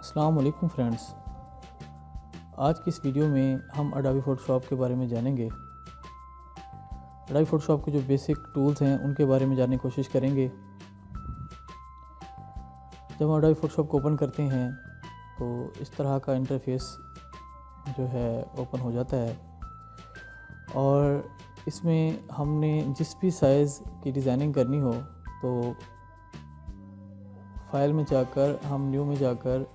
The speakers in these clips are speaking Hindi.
अस्सलाम वालेकुम फ्रेंड्स आज की इस वीडियो में हम अडाबी फ़ोटोशॉप के बारे में जानेंगे। अडाबी फ़ोटोशॉप के जो बेसिक टूल्स हैं, उनके बारे में जानने की कोशिश करेंगे। जब हम अडाबी फ़ोटोशॉप को ओपन करते हैं तो इस तरह का इंटरफेस जो है ओपन हो जाता है। और इसमें हमने जिस भी साइज़ की डिज़ाइनिंग करनी हो तो फ़ाइल में जाकर, हम न्यू में जाकर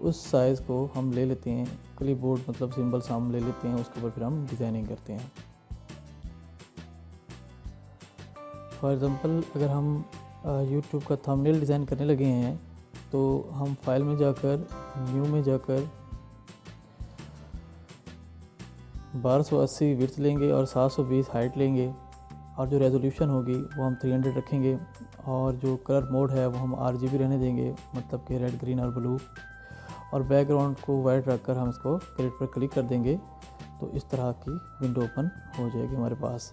उस साइज़ को हम ले लेते हैं क्ली बोर्ड मतलब सिंबल्स हम ले लेते हैं, उसके ऊपर फिर हम डिज़ाइनिंग करते हैं। फॉर एग्ज़ाम्पल अगर हम यूट्यूब का थंबनेल डिज़ाइन करने लगे हैं तो हम फ़ाइल में जाकर न्यू में जाकर बारह सौ अस्सी विर्थ लेंगे और सात सौ बीस हाइट लेंगे और जो रेजोल्यूशन होगी वो हम 300 रखेंगे और जो कलर मोड है वो हम आर रहने देंगे मतलब कि रेड ग्रीन और ब्लू और बैकग्राउंड को वाइट रख कर हम इसको क्रिएट पर क्लिक कर देंगे तो इस तरह की विंडो ओपन हो जाएगी हमारे पास।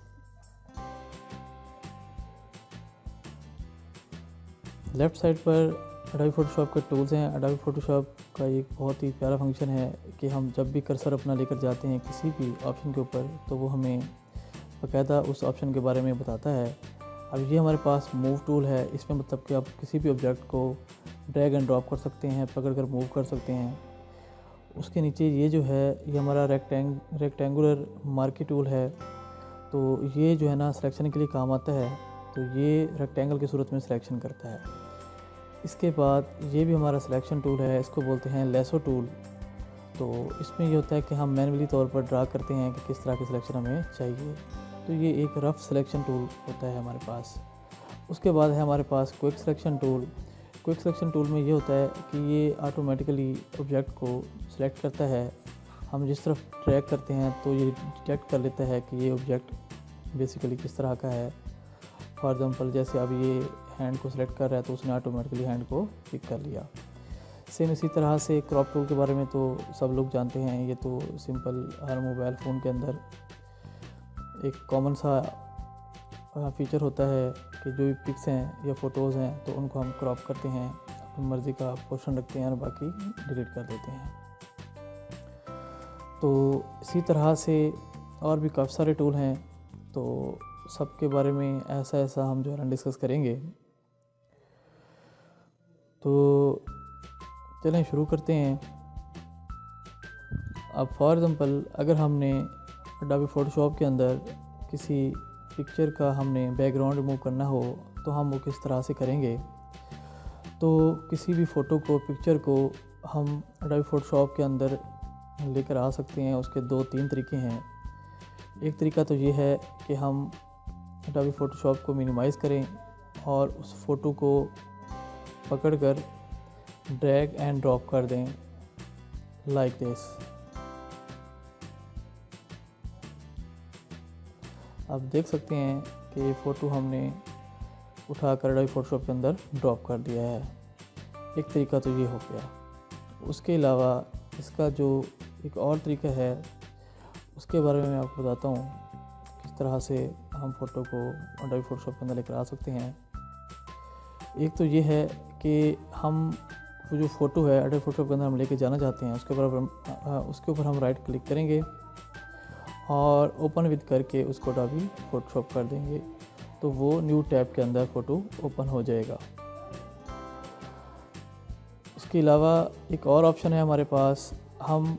लेफ़्ट साइड पर अडावी फ़ोटोशॉप के टूल्स हैं। अडावी फ़ोटोशॉप का एक बहुत ही प्यारा फ़ंक्शन है कि हम जब भी कर्सर अपना लेकर जाते हैं किसी भी ऑप्शन के ऊपर तो वो हमें बाकायदा उस ऑप्शन के बारे में बताता है। अब ये हमारे पास मूव टूल है। इसमें मतलब कि आप किसी भी ऑब्जेक्ट को ड्रैग एंड ड्रॉप कर सकते हैं, पकड़ कर मूव कर सकते हैं। उसके नीचे ये जो है, ये हमारा रेक्टेंग रेक्टेंगुलर मार्की टूल है। तो ये जो है ना सिलेक्शन के लिए काम आता है। तो ये रेक्टेंगल की सूरत में सिलेक्शन करता है। इसके बाद ये भी हमारा सिलेक्शन टूल है, इसको बोलते हैं लेसो टूल तो इसमें ये होता है कि हम मैनुअली तौर पर ड्रा करते हैं कि किस तरह की सिलेक्शन हमें चाहिए। तो ये एक रफ़ सिलेक्शन टूल होता है हमारे पास। उसके बाद है हमारे पास quick selection tool quick selection tool में ये होता है कि ये ऑटोमेटिकली ऑब्जेक्ट को सिलेक्ट करता है। हम जिस तरफ़ ट्रैक करते हैं तो ये डिटेक्ट कर लेता है कि ये ऑब्जेक्ट बेसिकली किस तरह का है। फॉर एग्ज़ाम्पल जैसे अब ये हैंड को सिलेक्ट कर रहा है तो उसने ऑटोमेटिकली हैंड को पिक कर लिया। सेम इसी तरह से क्रॉप टूल के बारे में तो सब लोग जानते हैं। ये तो सिंपल हर मोबाइल फ़ोन के अंदर एक कॉमन सा फीचर होता है कि जो भी पिक्स हैं या फ़ोटोज़ हैं तो उनको हम क्रॉप करते हैं, अपनी मर्ज़ी का पोर्शन रखते हैं और बाकी डिलीट कर देते हैं। तो इसी तरह से और भी काफ़ी सारे टूल हैं तो सब के बारे में ऐसा ऐसा हम जो है ना डिस्कस करेंगे। तो चलें, शुरू करते हैं। अब फॉर एग्ज़ाम्पल अगर हमने अडाबी फ़ोटोशॉप के अंदर किसी पिक्चर का हमने बैकग्राउंड रिमूव करना हो तो हम वो किस तरह से करेंगे? तो किसी भी फ़ोटो को पिक्चर को हम अडाबी फ़ोटोशॉप के अंदर लेकर आ सकते हैं। उसके दो तीन तरीके हैं। एक तरीका तो ये है कि हम अडाबी फ़ोटोशॉप को मिनिमाइज़ करें और उस फ़ोटो को पकड़कर ड्रैग एंड ड्रॉप कर दें। लाइक like दिस आप देख सकते हैं कि ये फ़ोटो हमने उठा कर डाई फ़ोटोशॉप के अंदर ड्रॉप कर दिया है। एक तरीका तो ये हो गया। उसके अलावा इसका जो एक और तरीका है, उसके बारे में मैं आपको बताता हूँ किस तरह से हम फ़ोटो को डाई फ़ोटोशॉप के अंदर लेकर आ सकते हैं। एक तो ये है कि हम वो जो फ़ोटो है अडोब फ़ोटोशॉप के अंदर हम लेके जाना चाहते हैं, उसके ऊपर उसके ऊपर हम राइट क्लिक करेंगे। और ओपन विद करके उसको डाबी फ़ोटोशॉप कर देंगे। तो वो न्यू टैब के अंदर फ़ोटो ओपन हो जाएगा। इसके अलावा एक और ऑप्शन है हमारे पास। हम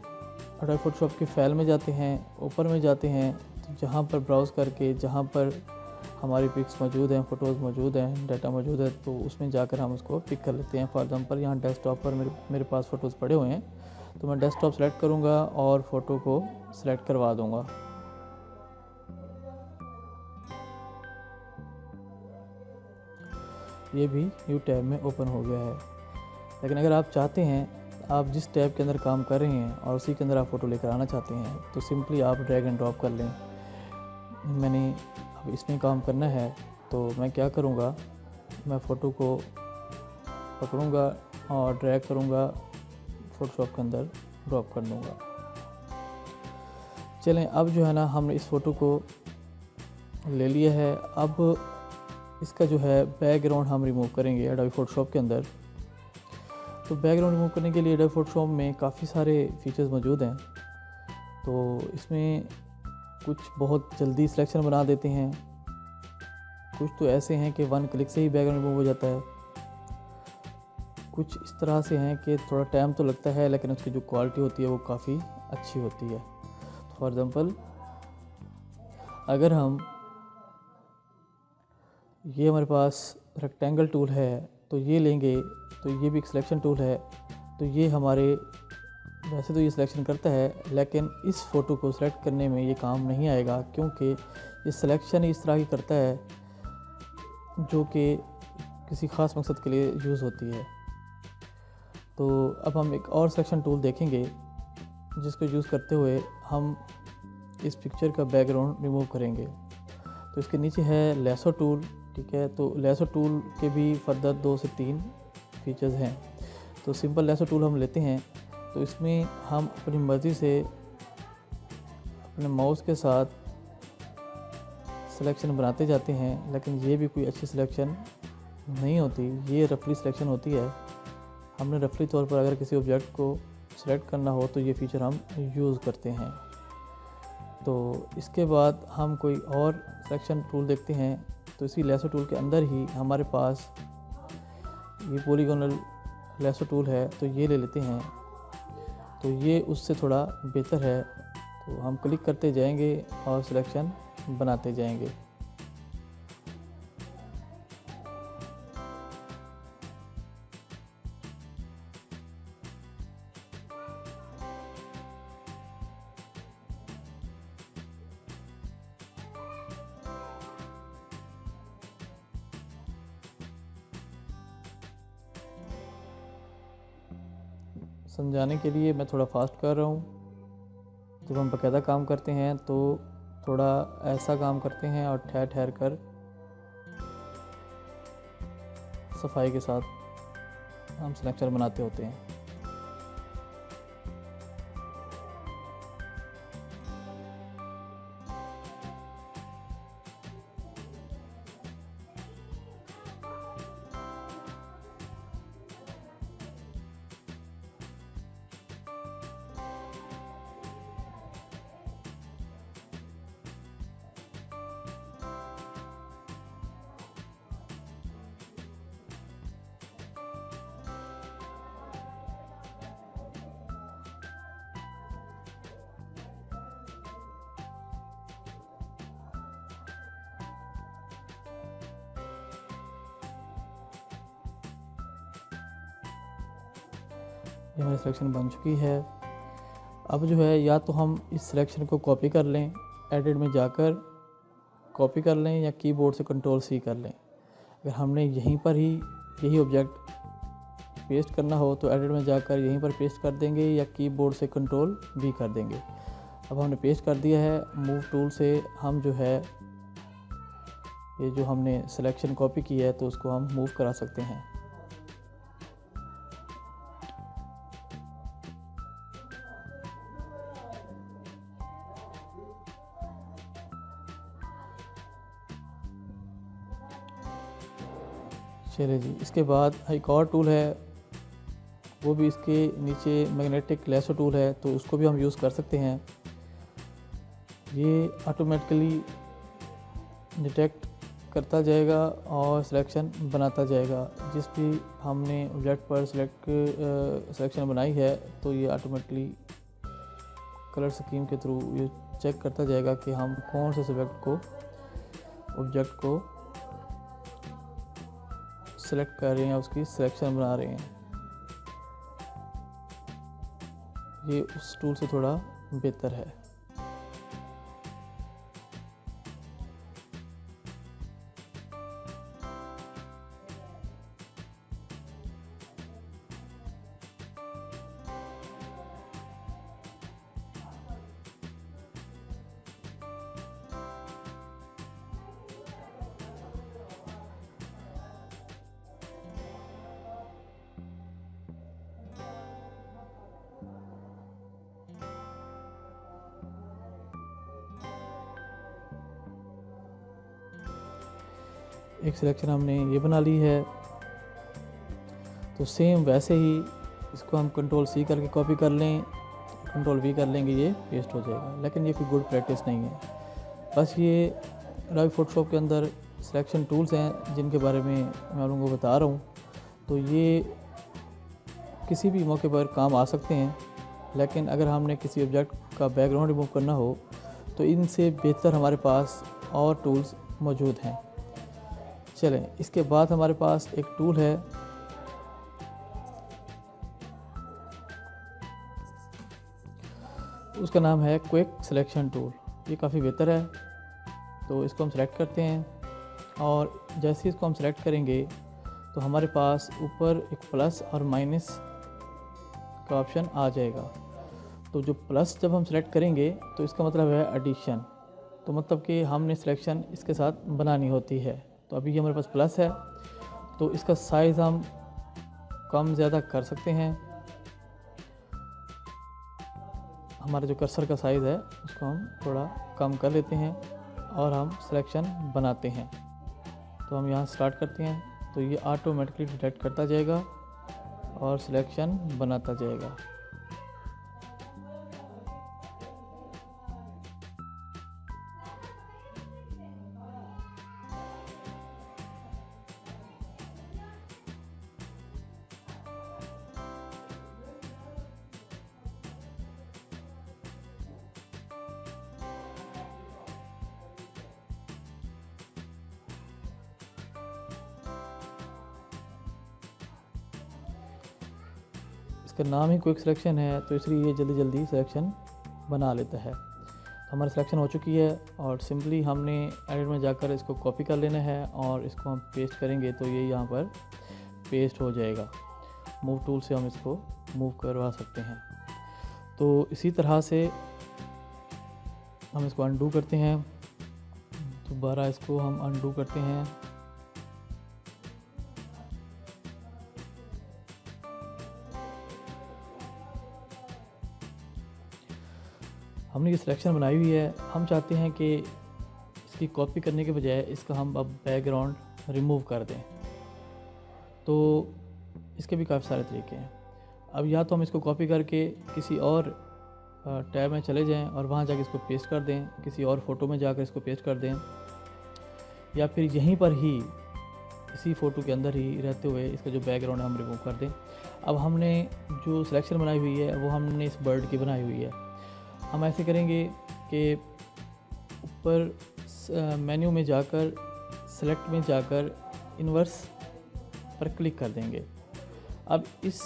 अडोब फ़ोटोशॉप के फ़ाइल में जाते हैं ऊपर में जाते हैं तो जहाँ पर ब्राउज़ करके, जहाँ पर हमारी पिक्स मौजूद हैं फ़ोटोज़ मौजूद हैं डाटा मौजूद है तो उसमें जाकर हम उसको पिक कर लेते हैं। फॉर एग्ज़ाम्पल यहाँ डेस्कटॉप पर मेरे मेरे पास फ़ोटोज़ पड़े हुए हैं। तो मैं डेस्कटॉप सेलेक्ट करूँगा और फ़ोटो को सिलेक्ट करवा दूँगा। ये भी न्यू टैब में ओपन हो गया है। लेकिन अगर आप चाहते हैं, आप जिस टैब के अंदर काम कर रहे हैं और उसी के अंदर आप फ़ोटो लेकर आना चाहते हैं तो सिंपली आप ड्रैग एंड ड्रॉप कर लें। मैंने अब इसमें काम करना है तो मैं क्या करूँगा? मैं फ़ोटो को पकड़ूँगा और ड्रैग करूँगा फ़ोटोशॉप के अंदर ड्रॉप कर दूँगा। चलें, अब जो है ना, हमने इस फ़ोटो को ले लिया है। अब इसका जो है बैकग्राउंड हम रिमूव करेंगे एडोबी फ़ोटोशॉप के अंदर। तो बैकग्राउंड रिमूव करने के लिए एडोब फोटोशॉप में काफ़ी सारे फीचर्स मौजूद हैं। तो इसमें कुछ बहुत जल्दी सिलेक्शन बना देते हैं। कुछ तो ऐसे हैं कि वन क्लिक से ही बैकग्राउंड रिमूव हो जाता है। कुछ इस तरह से हैं कि थोड़ा टाइम तो लगता है, लेकिन उसकी जो क्वालिटी होती है वो काफ़ी अच्छी होती है। फॉर एग्ज़ाम्पल अगर हम ये हमारे पास रेक्टेंगल टूल है तो ये लेंगे तो ये भी एक सिलेक्शन टूल है तो ये हमारे, वैसे तो ये सिलेक्शन करता है, लेकिन इस फ़ोटो को सिलेक्ट करने में ये काम नहीं आएगा, क्योंकि ये सिलेक्शन इस तरह की करता है, जो कि किसी ख़ास मकसद के लिए यूज़ होती है। तो अब हम एक और सिलेक्शन टूल देखेंगे, जिसको यूज़ करते हुए हम इस पिक्चर का बैकग्राउंड रिमूव करेंगे। तो इसके नीचे है लेसो टूल ठीक है? तो लेसो टूल के भी फर्दर दो से तीन फीचर्स हैं। तो सिंपल लेसो टूल हम लेते हैं। तो इसमें हम अपनी मर्ज़ी से अपने माउस के साथ सिलेक्शन बनाते जाते हैं, लेकिन ये भी कोई अच्छी सिलेक्शन नहीं होती। ये रफली सिलेक्शन होती है। हमने रफली तौर पर अगर किसी ऑब्जेक्ट को सिलेक्ट करना हो तो ये फीचर हम यूज़ करते हैं। तो इसके बाद हम कोई और सिलेक्शन टूल देखते हैं। तो इसी लेसो टूल के अंदर ही हमारे पास ये पोलीगोनल लेसो टूल है तो ये ले लेते हैं। तो ये उससे थोड़ा बेहतर है। तो हम क्लिक करते जाएँगे और सिलेक्शन बनाते जाएँगे। समझाने के लिए मैं थोड़ा फास्ट कर रहा हूँ। जब हम बाकायदा काम करते हैं तो थोड़ा ऐसा काम करते हैं और ठहर ठहर कर सफ़ाई के साथ हम स्नैक्चर बनाते होते हैं। ये हमारी सिलेक्शन बन चुकी है। अब जो है, या तो हम इस सिलेक्शन को कॉपी कर लें एडिट में जाकर कॉपी कर लें या कीबोर्ड से कंट्रोल सी कर लें। अगर हमने यहीं पर ही यही ऑब्जेक्ट पेस्ट करना हो तो एडिट में जाकर यहीं पर पेस्ट कर देंगे या कीबोर्ड से कंट्रोल भी कर देंगे। अब हमने पेस्ट कर दिया है मूव टूल से हम जो है, ये जो हमने सिलेक्शन कॉपी की है तो उसको हम मूव करा सकते हैं। चलिए जी। इसके बाद एक और टूल है, वो भी इसके नीचे मैग्नेटिक लेसो टूल है तो उसको भी हम यूज़ कर सकते हैं। ये ऑटोमेटिकली डिटेक्ट करता जाएगा और सिलेक्शन बनाता जाएगा। जिस भी हमने ऑब्जेक्ट पर सिलेक्ट सिलेक्शन बनाई है तो ये ऑटोमेटिकली कलर स्कीम के थ्रू ये चेक करता जाएगा कि हम कौन से सब्जेक्ट को ऑब्जेक्ट को सेलेक्ट कर रहे हैं उसकी सिलेक्शन बना रहे हैं। ये उस टूल से थोड़ा बेहतर है। एक सिलेक्शन हमने ये बना ली है। तो सेम वैसे ही इसको हम कंट्रोल सी करके कॉपी कर लें। कंट्रोल वी कर लेंगे, ये पेस्ट हो जाएगा। लेकिन ये कोई गुड प्रैक्टिस नहीं है। बस ये रावी फोटोशॉप के अंदर सिलेक्शन टूल्स हैं, जिनके बारे में मैं आप लोगों को बता रहा हूँ। तो ये किसी भी मौके पर काम आ सकते हैं। लेकिन अगर हमने किसी ऑब्जेक्ट का बैकग्राउंड रिमूव करना हो तो इनसे बेहतर हमारे पास और टूल्स मौजूद हैं। चलें। इसके बाद हमारे पास एक टूल है। उसका नाम है क्विक सिलेक्शन टूल ये काफ़ी बेहतर है। तो इसको हम सेलेक्ट करते हैं और जैसे ही इसको हम सेलेक्ट करेंगे तो हमारे पास ऊपर एक प्लस और माइनस का ऑप्शन आ जाएगा। तो जो प्लस जब हम सेलेक्ट करेंगे तो इसका मतलब है एडिशन तो मतलब कि हमने सिलेक्शन इसके साथ बनानी होती है। तो अभी ये हमारे पास प्लस है। तो इसका साइज़ हम कम ज़्यादा कर सकते हैं। हमारा जो कर्सर का साइज़ है, उसको हम थोड़ा कम कर लेते हैं और हम सिलेक्शन बनाते हैं। तो हम यहाँ स्टार्ट करते हैं। तो ये ऑटोमेटिकली डिटेक्ट करता जाएगा और सिलेक्शन बनाता जाएगा। इसका नाम ही क्विक सिलेक्शन है तो इसलिए ये जल्दी जल्दी सिलेक्शन बना लेता है। तो हमारी सिलेक्शन हो चुकी है और सिंपली हमने एडिट में जाकर इसको कॉपी कर लेना है और इसको हम पेस्ट करेंगे तो ये यहाँ पर पेस्ट हो जाएगा। मूव टूल से हम इसको मूव करवा सकते हैं। तो इसी तरह से हम इसको अनडू करते हैं। दोबारा इसको हम अनडू करते हैं। हमने ये सिलेक्शन बनाई हुई है। हम चाहते हैं कि इसकी कॉपी करने के बजाय इसका हम अब बैकग्राउंड रिमूव कर दें। तो इसके भी काफ़ी सारे तरीके हैं। अब या तो हम इसको कॉपी करके किसी और टैब में चले जाएँ और वहाँ जाकर इसको पेस्ट कर दें, किसी और फ़ोटो में जाकर इसको पेस्ट कर दें। या फिर यहीं पर ही, इसी फ़ोटो के अंदर ही रहते हुए इसका जो बैकग्राउंड है हम रिमूव कर दें। अब हमने जो सिलेक्शन बनाई हुई है, वो हमने इस बर्ड की बनाई हुई है। हम ऐसे करेंगे कि ऊपर मेन्यू में जाकर सेलेक्ट में जाकर इन्वर्स पर क्लिक कर देंगे। अब इस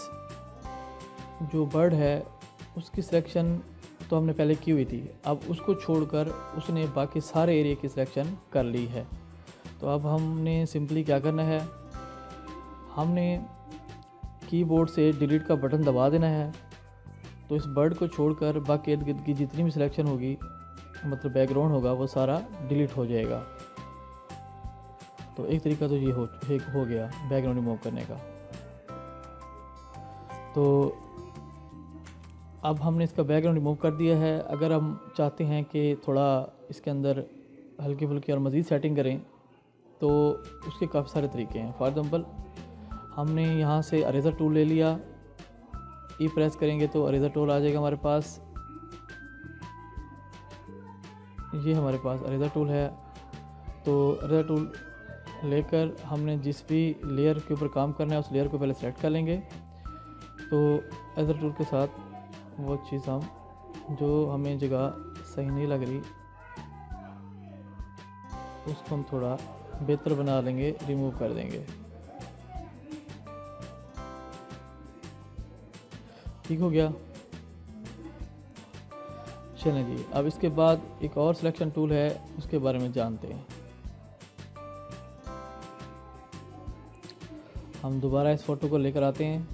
जो बर्ड है, उसकी सिलेक्शन तो हमने पहले की हुई थी। अब उसको छोड़कर उसने बाकी सारे एरिया की सिलेक्शन कर ली है। तो अब हमने सिंपली क्या करना है? हमने कीबोर्ड से डिलीट का बटन दबा देना है। तो इस बर्ड को छोड़कर बाकी इर्द गिर्द की जितनी भी सिलेक्शन होगी मतलब बैकग्राउंड होगा, वो सारा डिलीट हो जाएगा। तो एक तरीका तो ये हो, एक हो गया बैकग्राउंड रिमूव करने का। तो अब हमने इसका बैकग्राउंड रिमूव कर दिया है। अगर हम चाहते हैं कि थोड़ा इसके अंदर हल्की फुल्की और मज़ीद सेटिंग करें तो उसके काफ़ी सारे तरीके हैं। फॉर एग्ज़ाम्पल हमने यहाँ से अरेज़र टूल ले लिया। ई प्रेस करेंगे तो अरेजर टूल आ जाएगा हमारे पास। ये हमारे पास अरेजर टूल है। तो अरेजर टूल लेकर हमने जिस भी लेयर के ऊपर काम करना है, उस लेयर को पहले सेलेक्ट कर लेंगे। तो अरेजर टूल के साथ वो चीज़ हम, जो हमें जगह सही नहीं लग रही, उसको हम थोड़ा बेहतर बना लेंगे रिमूव कर देंगे। ठीक हो गया। चलें जी, अब इसके बाद एक और सिलेक्शन टूल है, उसके बारे में जानते हैं। हम दोबारा इस फ़ोटो को लेकर आते हैं।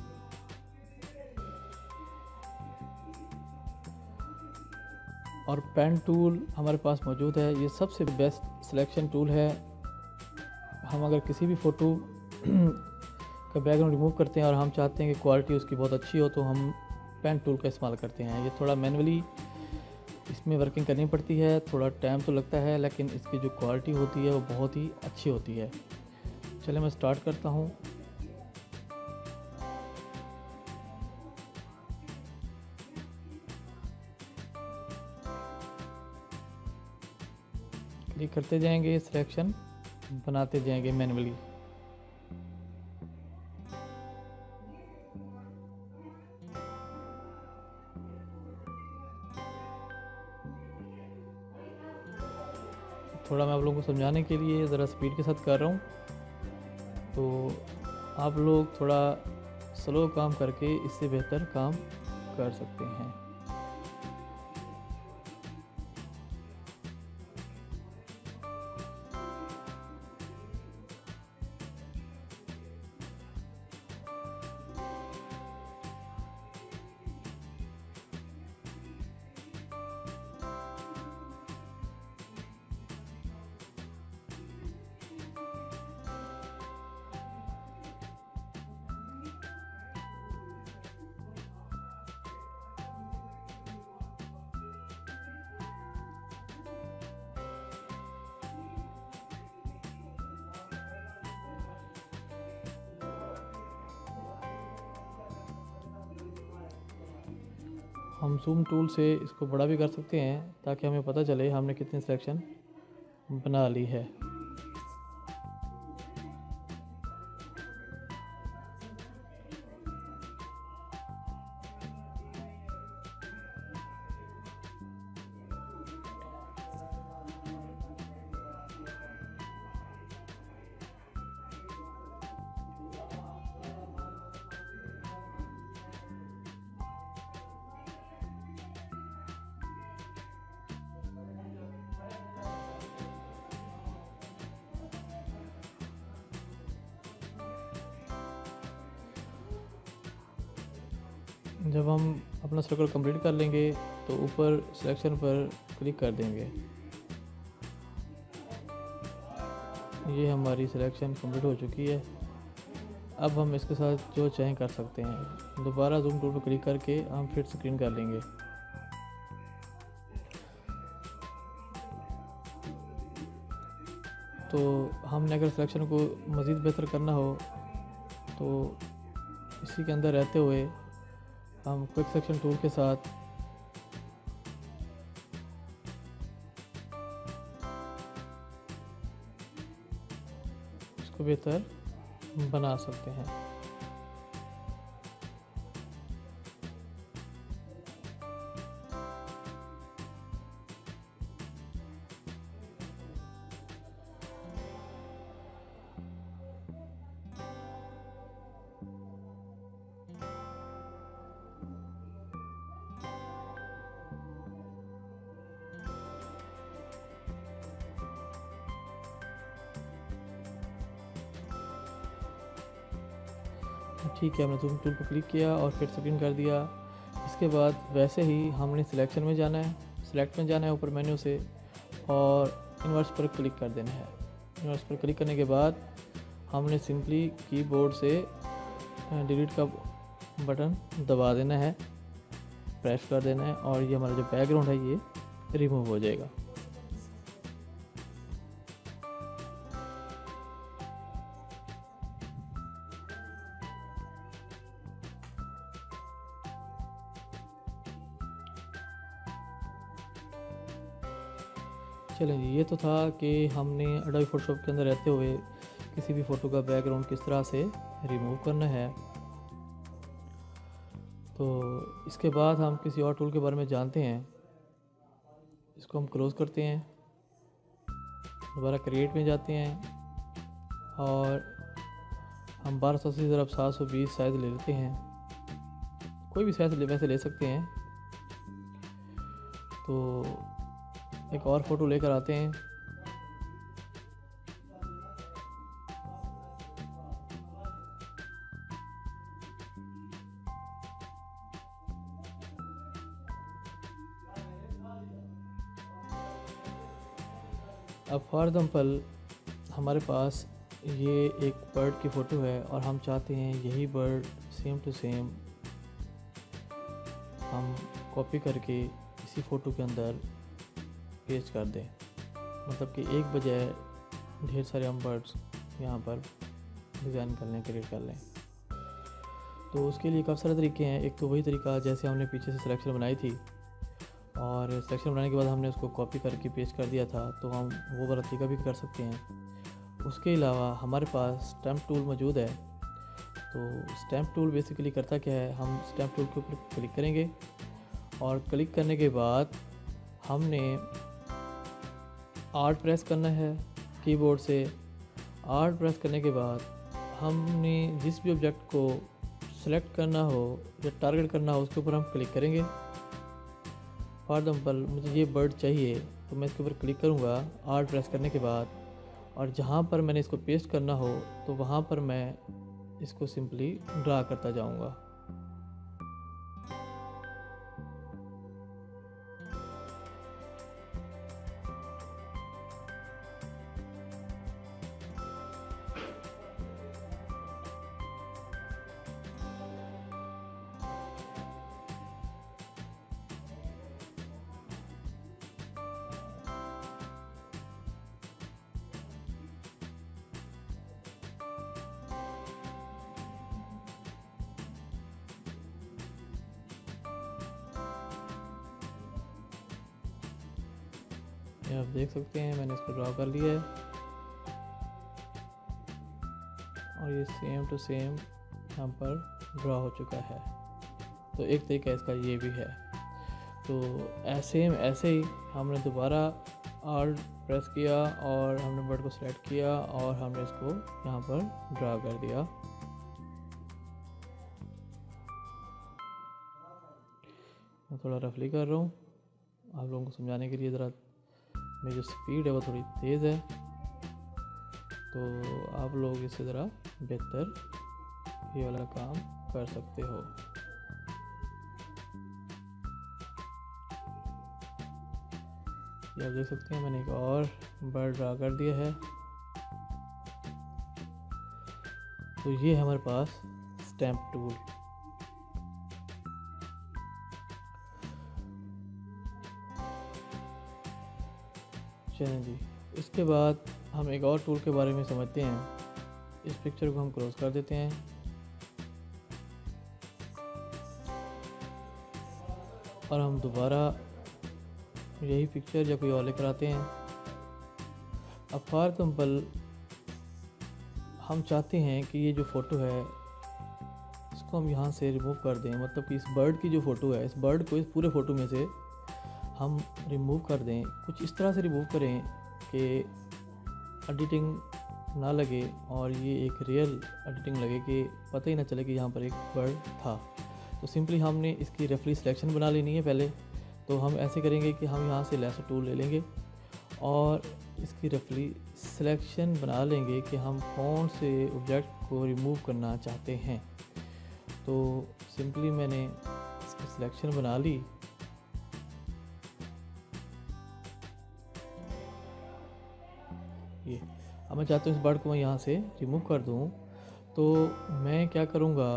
और पेन टूल हमारे पास मौजूद है। ये सबसे बेस्ट सिलेक्शन टूल है। हम अगर किसी भी फ़ोटो का बैकग्राउंड रिमूव करते हैं और हम चाहते हैं कि क्वालिटी उसकी बहुत अच्छी हो तो हम पेन टूल का इस्तेमाल करते हैं। ये थोड़ा मैनुअली इसमें वर्किंग करनी पड़ती है, थोड़ा टाइम तो लगता है, लेकिन इसकी जो क्वालिटी होती है, वो बहुत ही अच्छी होती है। चले मैं स्टार्ट करता हूँ। क्लिक करते जाएँगे सिलेक्शन बनाते जाएँगे मैनुअली थोड़ा मैं आप लोगों को समझाने के लिए ज़रा स्पीड के साथ कर रहा हूँ। तो आप लोग थोड़ा स्लो काम करके इससे बेहतर काम कर सकते हैं। टूल से इसको बड़ा भी कर सकते हैं ताकि हमें पता चले हमने कितनी सिलेक्शन बना ली है। अपना कंप्लीट कर लेंगे तो ऊपर सिलेक्शन पर क्लिक कर देंगे। ये हमारी सिलेक्शन कंप्लीट हो चुकी है। अब हम इसके साथ जो चाहें कर सकते हैं। दोबारा जूम टूल पर क्लिक करके हम फिर स्क्रीन कर लेंगे। तो हमने अगर सिलेक्शन को मज़ीद बेहतर करना हो तो इसी के अंदर रहते हुए हम क्विक सेक्शन टूल के साथ। इसको बेहतर बना सकते हैं। है हमने जूम टूल पर क्लिक किया और फिर स्क्रीन कर दिया। इसके बाद वैसे ही हमने सिलेक्शन में जाना है। सिलेक्ट में जाना है ऊपर मेन्यू से और इन्वर्स पर क्लिक कर देना है। इन्वर्स पर क्लिक करने के बाद हमने सिंपली कीबोर्ड से डिलीट का बटन दबा देना है प्रेस कर देना है और ये हमारा जो बैकग्राउंड है ये रिमूव हो जाएगा। चलें, ये तो था कि हमने अडोबी फोटोशॉप के अंदर रहते हुए किसी भी फ़ोटो का बैकग्राउंड किस तरह से रिमूव करना है। तो इसके बाद हम किसी और टूल के बारे में जानते हैं। इसको हम क्लोज़ करते हैं, दोबारा क्रिएट में जाते हैं और हम बारह सौ अस्सी ज़रा सात सौ बीस साइज़ ले लेते हैं। कोई भी साइज़ वैसे ले सकते हैं। तो एक और फ़ोटो लेकर आते हैं। अब फॉर एग्ज़ाम्पल हमारे पास ये एक बर्ड की फ़ोटो है और हम चाहते हैं यही बर्ड सेम टू सेम हम कॉपी करके इसी फ़ोटो के अंदर पेस्ट कर दें। मतलब कि एक बजाय ढेर सारे हम बर्ड्स यहाँ पर डिज़ाइन कर लें क्रिएट कर लें। तो उसके लिए काफ़ी सारे तरीके हैं। एक तो वही तरीका जैसे हमने पीछे से सिलेक्शन बनाई थी और सिलेक्शन बनाने के बाद हमने उसको कॉपी करके पेस्ट कर दिया था तो हम वो वाला तरीका भी कर सकते हैं। उसके अलावा हमारे पास स्टैम्प टूल मौजूद है। तो स्टैम्प टूल बेसिकली करता क्या है? हम स्टैम्प टूल के ऊपर क्लिक करेंगे और क्लिक करने के बाद हमने आर्ट प्रेस करना है कीबोर्ड से। आर्ट प्रेस करने के बाद हमने जिस भी ऑब्जेक्ट को सेलेक्ट करना हो या टारगेट करना हो, उसके ऊपर हम क्लिक करेंगे। फॉर एग्ज़ाम्पल मुझे ये बर्ड चाहिए तो मैं इसके ऊपर क्लिक करूँगा आर्ट प्रेस करने के बाद। और जहाँ पर मैंने इसको पेस्ट करना हो तो वहाँ पर मैं इसको सिंपली ड्रा करता जाऊँगा। ये आप देख सकते हैं, मैंने इसको ड्रा कर लिया है। और ये सेम टू सेम यहाँ पर ड्रा हो चुका है। तो एक तरीका इसका ये भी है। तो ऐसे ऐसे ही हमने दोबारा आर्ट प्रेस किया और हमने बर्ड को सेलेक्ट किया और हमने इसको यहाँ पर ड्रा कर दिया। मैं थोड़ा रफली कर रहा हूँ। आप लोगों को समझाने के लिए ज़रा मेरी जो स्पीड है वो थोड़ी तेज़ है। तो आप लोग इससे ज़रा बेहतर ये वाला काम कर सकते हो। ये आप देख सकते हैं, मैंने एक और बर्ड ड्रा कर दिया है। तो ये है हमारे पास स्टैम्प टूल चलें जी। इसके बाद हम एक और टूल के बारे में समझते हैं। इस पिक्चर को हम क्लोज कर देते हैं। और हम दोबारा यही पिक्चर या कोई और लेकर आते हैं। अब फॉर एग्ज़ाम्पल हम चाहते हैं कि ये जो फ़ोटो है, इसको हम यहाँ से रिमूव कर दें। मतलब कि इस बर्ड की जो फ़ोटो है, इस बर्ड को इस पूरे फ़ोटो में से हम रिमूव कर दें, कुछ इस तरह से रिमूव करें कि एडिटिंग ना लगे और ये एक रियल एडिटिंग लगे कि पता ही ना चले कि यहाँ पर एक बर्ड था। तो सिंपली हमने इसकी रेफरी सिलेक्शन बना लेनी है पहले। तो हम ऐसे करेंगे कि हम यहाँ से लेसर टूल ले लेंगे और इसकी रेफरी सिलेक्शन बना लेंगे कि हम कौन से ऑब्जेक्ट को रिमूव करना चाहते हैं। तो सिंपली मैंने इसकी सिलेक्शन बना ली। अब मैं चाहता हूँ इस बर्ड को मैं यहाँ से रिमूव कर दूँ। तो मैं क्या करूँगा?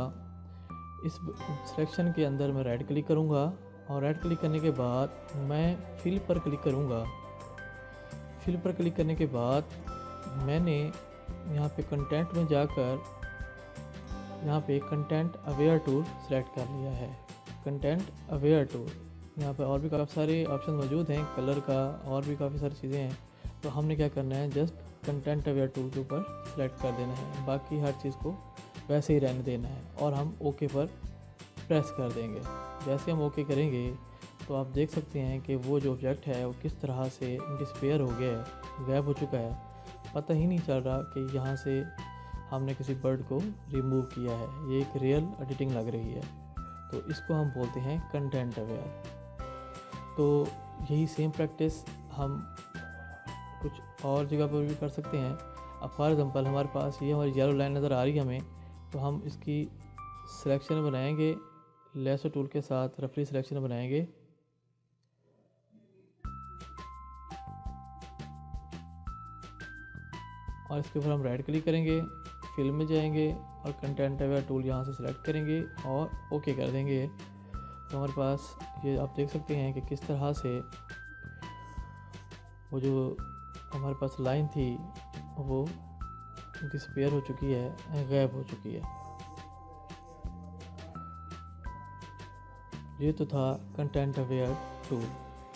इस सिलेक्शन के अंदर मैं राइट क्लिक करूँगा और राइट क्लिक करने के बाद मैं फिल पर क्लिक करूँगा। फिल पर क्लिक करने के बाद मैंने यहाँ पे कंटेंट में जाकर यहाँ पे कंटेंट अवेयर टूल सेलेक्ट कर लिया है। कंटेंट अवेयर टूल यहाँ पे और भी काफ़ी सारे ऑप्शन मौजूद हैं कलर का और भी काफ़ी सारी चीज़ें हैं। तो हमने क्या करना है? जस्ट कंटेंट अवेयर टूल के ऊपर सेलेक्ट कर देना है। बाकी हर चीज़ को वैसे ही रहने देना है और हम ओके पर प्रेस कर देंगे। जैसे हम ओके करेंगे तो आप देख सकते हैं कि वो जो ऑब्जेक्ट है, वो किस तरह से डिस्पेयर हो गया है गैप हो चुका है। पता ही नहीं चल रहा कि यहाँ से हमने किसी बर्ड को रिमूव किया है। ये एक रियल एडिटिंग लग रही है। तो इसको हम बोलते हैं कंटेंट अवेयर तो यही सेम प्रैक्टिस हम और जगह पर भी कर सकते हैं। अब फॉर एग्ज़ाम्पल हमारे पास ये हमारी येलो लाइन नज़र आ रही है हमें तो हम इसकी सिलेक्शन बनाएँगे। लेसो टूल के साथ रफली सिलेक्शन बनाएँगे। और इसके ऊपर हम राइट क्लिक करेंगे फ़िल्म में जाएँगे और कंटेंट अवेयर टूल यहाँ से सिलेक्ट करेंगे और ओके कर देंगे। तो हमारे पास ये आप देख सकते हैं कि किस तरह से वो जो हमारे पास लाइन थी, वो डिसपेयर हो चुकी है गैब हो चुकी है। ये तो था कंटेंट अवेयर टूल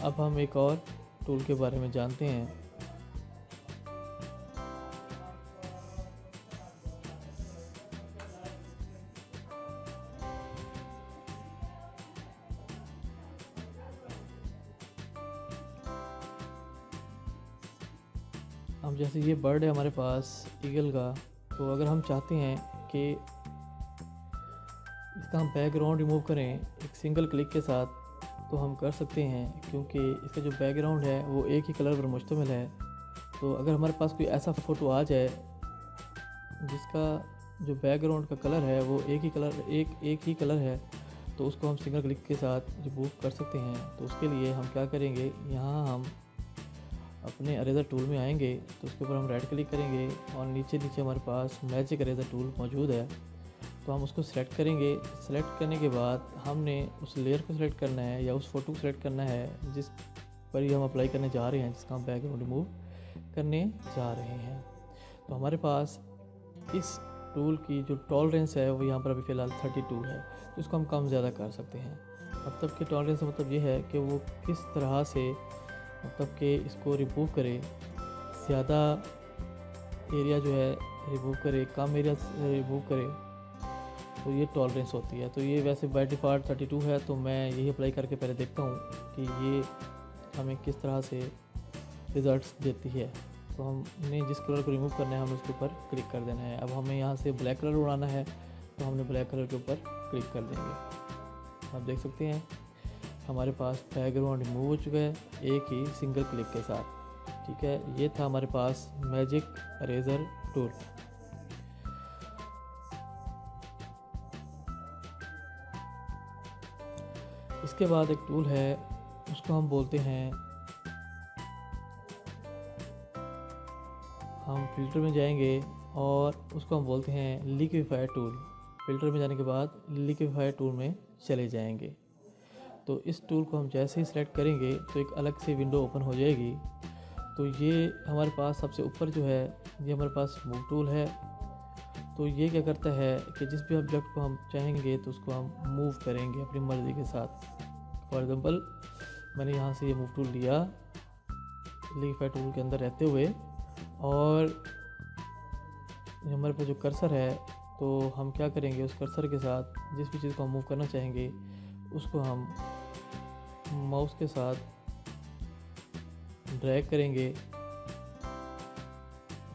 अब हम एक और टूल के बारे में जानते हैं। ये बर्ड है हमारे पास ईगल का। तो अगर हम चाहते हैं कि इसका हम बैकग्राउंड रिमूव करें एक सिंगल क्लिक के साथ तो हम कर सकते हैं, क्योंकि इसका जो बैकग्राउंड है, वो एक ही कलर पर मुश्तमिल है। तो अगर हमारे पास कोई ऐसा फ़ोटो आ जाए, जिसका जो बैकग्राउंड का कलर है, वो एक ही कलर एक एक ही कलर है तो उसको हम सिंगल क्लिक के साथ रिमूव कर सकते हैं। तो उसके लिए हम क्या करेंगे, यहाँ हम अपने अरेज़र टूल में आएँगे तो उसके ऊपर हम राइट क्लिक करेंगे और नीचे नीचे हमारे पास मैजिक अरेज़र टूल मौजूद है। तो हम उसको सिलेक्ट करेंगे। सिलेक्ट करने के बाद हमने उस लेयर को सिलेक्ट करना है या उस फ़ोटो को सिलेक्ट करना है, जिस पर ही हम अप्लाई करने जा रहे हैं, जिसका हम बैकग्राउंड रिमूव करने जा रहे हैं। तो हमारे पास इस टूल की जो टॉलरेंस है, वो यहाँ पर अभी फ़िलहाल 32 है। तो इसको हम कम ज़्यादा कर सकते हैं। मतलब कि टॉलरेंस मतलब ये है कि वो किस तरह से मतलब कि इसको रिमूव करे, ज़्यादा एरिया जो है रिमूव करे, कम एरिया रिमूव करे तो ये टॉलरेंस होती है। तो ये वैसे बाई डिफ़ॉल्ट 32 है तो मैं यही अप्लाई करके पहले देखता हूँ कि ये हमें किस तरह से रिज़ल्ट्स देती है। तो हमने जिस कलर को रिमूव करना है हमें उसके ऊपर क्लिक कर देना है। अब हमें यहाँ से ब्लैक कलर उड़ाना है तो हमने ब्लैक कलर के ऊपर क्लिक कर देंगे। आप देख सकते हैं हमारे पास बैकग्राउंड रिमूव हो चुका है, एक ही सिंगल क्लिक के साथ। ठीक है, ये था हमारे पास मैजिक अरेज़र टूल इसके बाद एक टूल है, उसको हम बोलते हैं, हम फ़िल्टर में जाएँगे और उसको हम बोलते हैं लिक्विफायर टूल फ़िल्टर में जाने के बाद लिक्विफायर टूल में चले जाएँगे। तो इस टूल को हम जैसे ही सिलेक्ट करेंगे तो एक अलग से विंडो ओपन हो जाएगी। तो ये हमारे पास सबसे ऊपर जो है, ये हमारे पास मूव टूल है। तो ये क्या करता है कि जिस भी ऑब्जेक्ट को हम चाहेंगे तो उसको हम मूव करेंगे अपनी मर्ज़ी के साथ। फॉर एग्ज़ाम्पल मैंने यहाँ से ये मूव टूल लिया लीफाई टूल के अंदर रहते हुए। और हमारे पास जो कर्सर है तो हम क्या करेंगे, उस कर्सर के साथ जिस भी चीज़ को हम मूव करना चाहेंगे, उसको हम माउस के साथ ड्रैग करेंगे।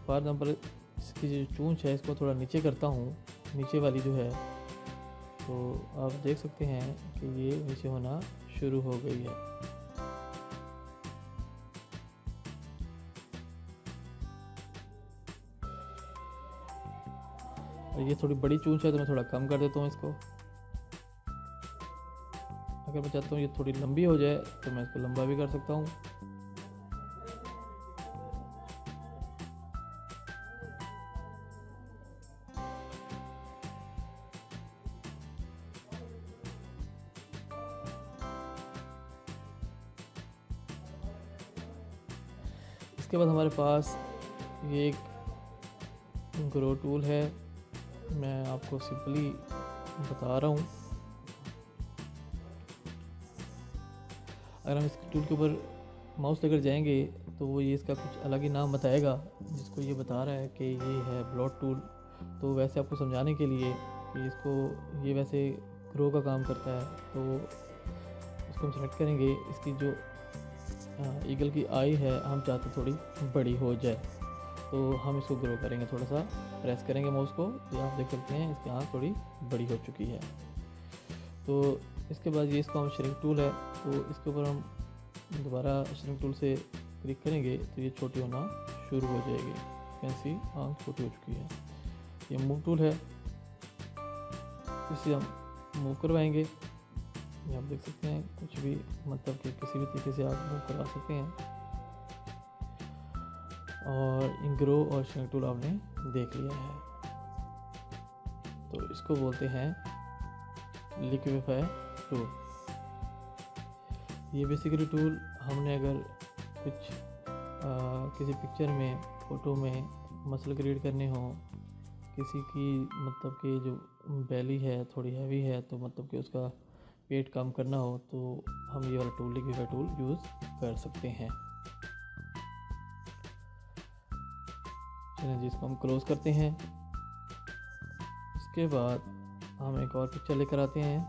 फॉर एग्ज़ाम्पल इसकी जो चूंच है, इसको थोड़ा नीचे करता हूँ। नीचे वाली जो है तो आप देख सकते हैं कि ये नीचे होना शुरू हो गई है। और ये थोड़ी बड़ी चूंच है तो मैं थोड़ा कम कर देता हूँ इसको। अगर मैं चाहता हूँ ये थोड़ी लंबी हो जाए तो मैं इसको लंबा भी कर सकता हूँ। इसके बाद हमारे पास ये एक ग्रो टूल है। मैं आपको सिंपली बता रहा हूँ। अगर हम इस टूल के ऊपर माउस लेकर जाएँगे तो वो ये इसका कुछ अलग ही नाम बताएगा, जिसको ये बता रहा है कि ये है ब्लॉट टूल तो वैसे आपको समझाने के लिए कि इसको, ये वैसे ग्रो का काम करता है तो इसको हम सेलेक्ट करेंगे। इसकी जो ईगल की आई है, हम चाहते थोड़ी बड़ी हो जाए। तो हम इसको ग्रो करेंगे, थोड़ा सा प्रेस करेंगे माउस को। ये आप देख सकते हैं, इसकी आँख थोड़ी बड़ी हो चुकी है। तो इसके बाद ये इसका हम श्रिंक टूल है तो इसके ऊपर हम दोबारा श्रिंक टूल से क्लिक करेंगे तो ये छोटी होना शुरू हो जाएगी। कैसी आँख छोटी हो चुकी है। ये मूव टूल है। इसे हम मूव करवाएँगे। आप देख सकते हैं, कुछ भी मतलब कि किसी भी तरीके से आप मूव करवा सकते हैं। और इंग्रो और शेंग टूल आपने देख लिया है। तो इसको बोलते हैं लिक्विफाई टूल ये बेसिकली टूल हमने अगर कुछ आ, किसी पिक्चर में फ़ोटो में मसल क्रिएट करने हो किसी की मतलब कि जो बैली है थोड़ी हैवी है तो मतलब कि उसका पेट कम करना हो तो हम ये वाला टूल लिक्विफाई टूल यूज़ कर सकते हैं। चलिए जी इसको हम क्लोज़ करते हैं। इसके बाद हम एक और पिक्चर लेकर आते हैं।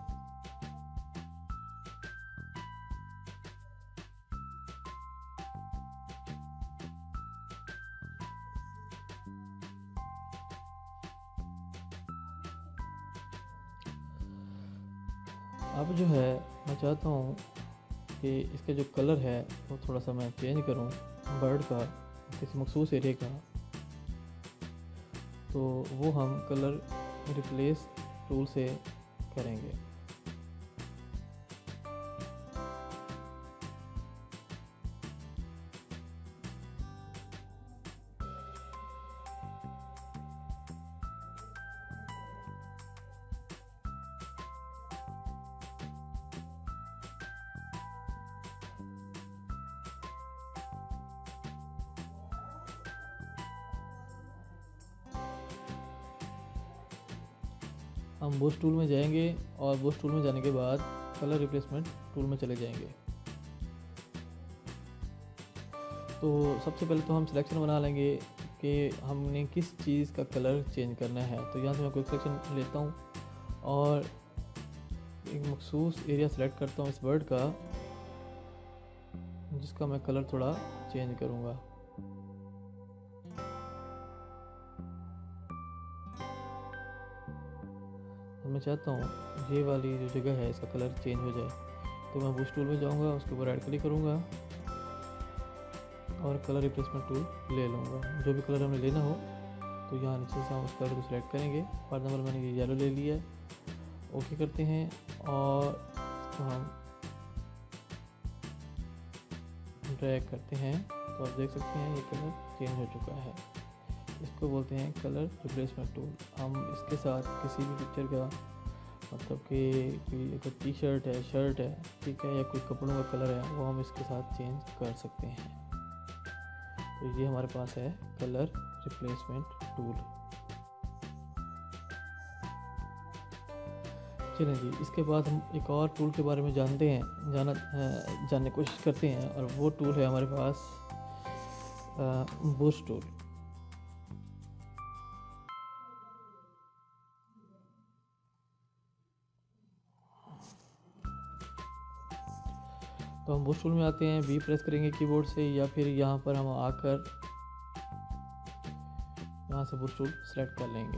अब जो है, मैं चाहता हूँ कि इसका जो कलर है, वो थोड़ा सा मैं चेंज करूँ बर्ड का, किसी मखसूस एरिए का। तो वो हम कलर रिप्लेस टूल से करेंगे। और टूल में जाने के बाद कलर रिप्लेसमेंट टूल में चले जाएँगे। तो सबसे पहले तो हम सिलेक्शन बना लेंगे कि हमने किस चीज़ का कलर चेंज करना है। तो यहाँ से मैं कोई सिलेक्शन लेता हूँ और एक मखसूस एरिया सेलेक्ट करता हूँ इस बर्ड का, जिसका मैं कलर थोड़ा चेंज करूँगा। मैं चाहता हूँ ये वाली जो जगह है, इसका कलर चेंज हो जाए। तो मैं बुश टूल में जाऊँगा, उसके ऊपर राइट क्लिक करूँगा और कलर रिप्लेसमेंट टूल ले लूँगा। जो भी कलर हमें लेना हो तो यहाँ नीचे से हम उस कलर को सिलेक्ट करेंगे। फॉर एग्ज़ाम्पल मैंने ये येलो ले लिया है। ओके करते हैं और इसको हम ड्रैग करते हैं। तो आप देख सकते हैं, ये कलर चेंज हो चुका है। इसको बोलते हैं कलर रिप्लेसमेंट टूल। हम इसके साथ किसी भी पिक्चर का मतलब कि कोई अगर टी शर्ट है शर्ट है, ठीक है, या कोई कपड़ों का कलर है, वो हम इसके साथ चेंज कर सकते हैं। तो ये हमारे पास है कलर रिप्लेसमेंट टूल चलें जी, इसके बाद हम एक और टूल के बारे में जानते हैं, जाना जानने की कोशिश करते हैं, और वो टूल है हमारे पास बुश टूल तो हम बुश टूल में आते हैं बी प्रेस करेंगे कीबोर्ड से या फिर यहाँ पर हम आकर यहाँ से बुश टूल सेलेक्ट कर लेंगे।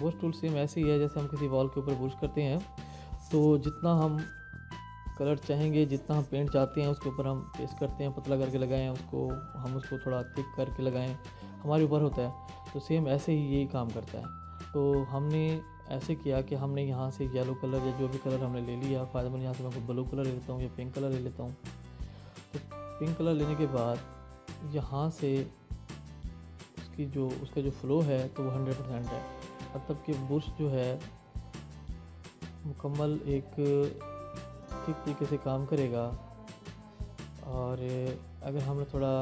बुश टूल सेम ऐसे ही है जैसे हम किसी वॉल के ऊपर बुश करते हैं। तो जितना हम कलर चाहेंगे, जितना हम पेंट चाहते हैं, उसके ऊपर हम पेस्ट करते हैं, पतला करके लगाएँ, उसको हम उसको थोड़ा थिक करके लगाएँ। हमारे ऊपर होता है। तो सेम ऐसे ही यही काम करता है। तो हमने ऐसे किया कि हमने यहाँ से येलो कलर या जो भी कलर हमने ले लिया फ़ायदेमंद यहाँ से मैं ब्लू कलर ले लेता हूँ या पिंक कलर ले लेता हूँ। तो पिंक कलर लेने के बाद यहाँ से उसकी जो, उसका जो फ्लो है तो वो हंड्रेड परसेंट है। मतलब कि बुश जो है, मुकम्मल एक ठीक तरीके से काम करेगा। और अगर हमें थोड़ा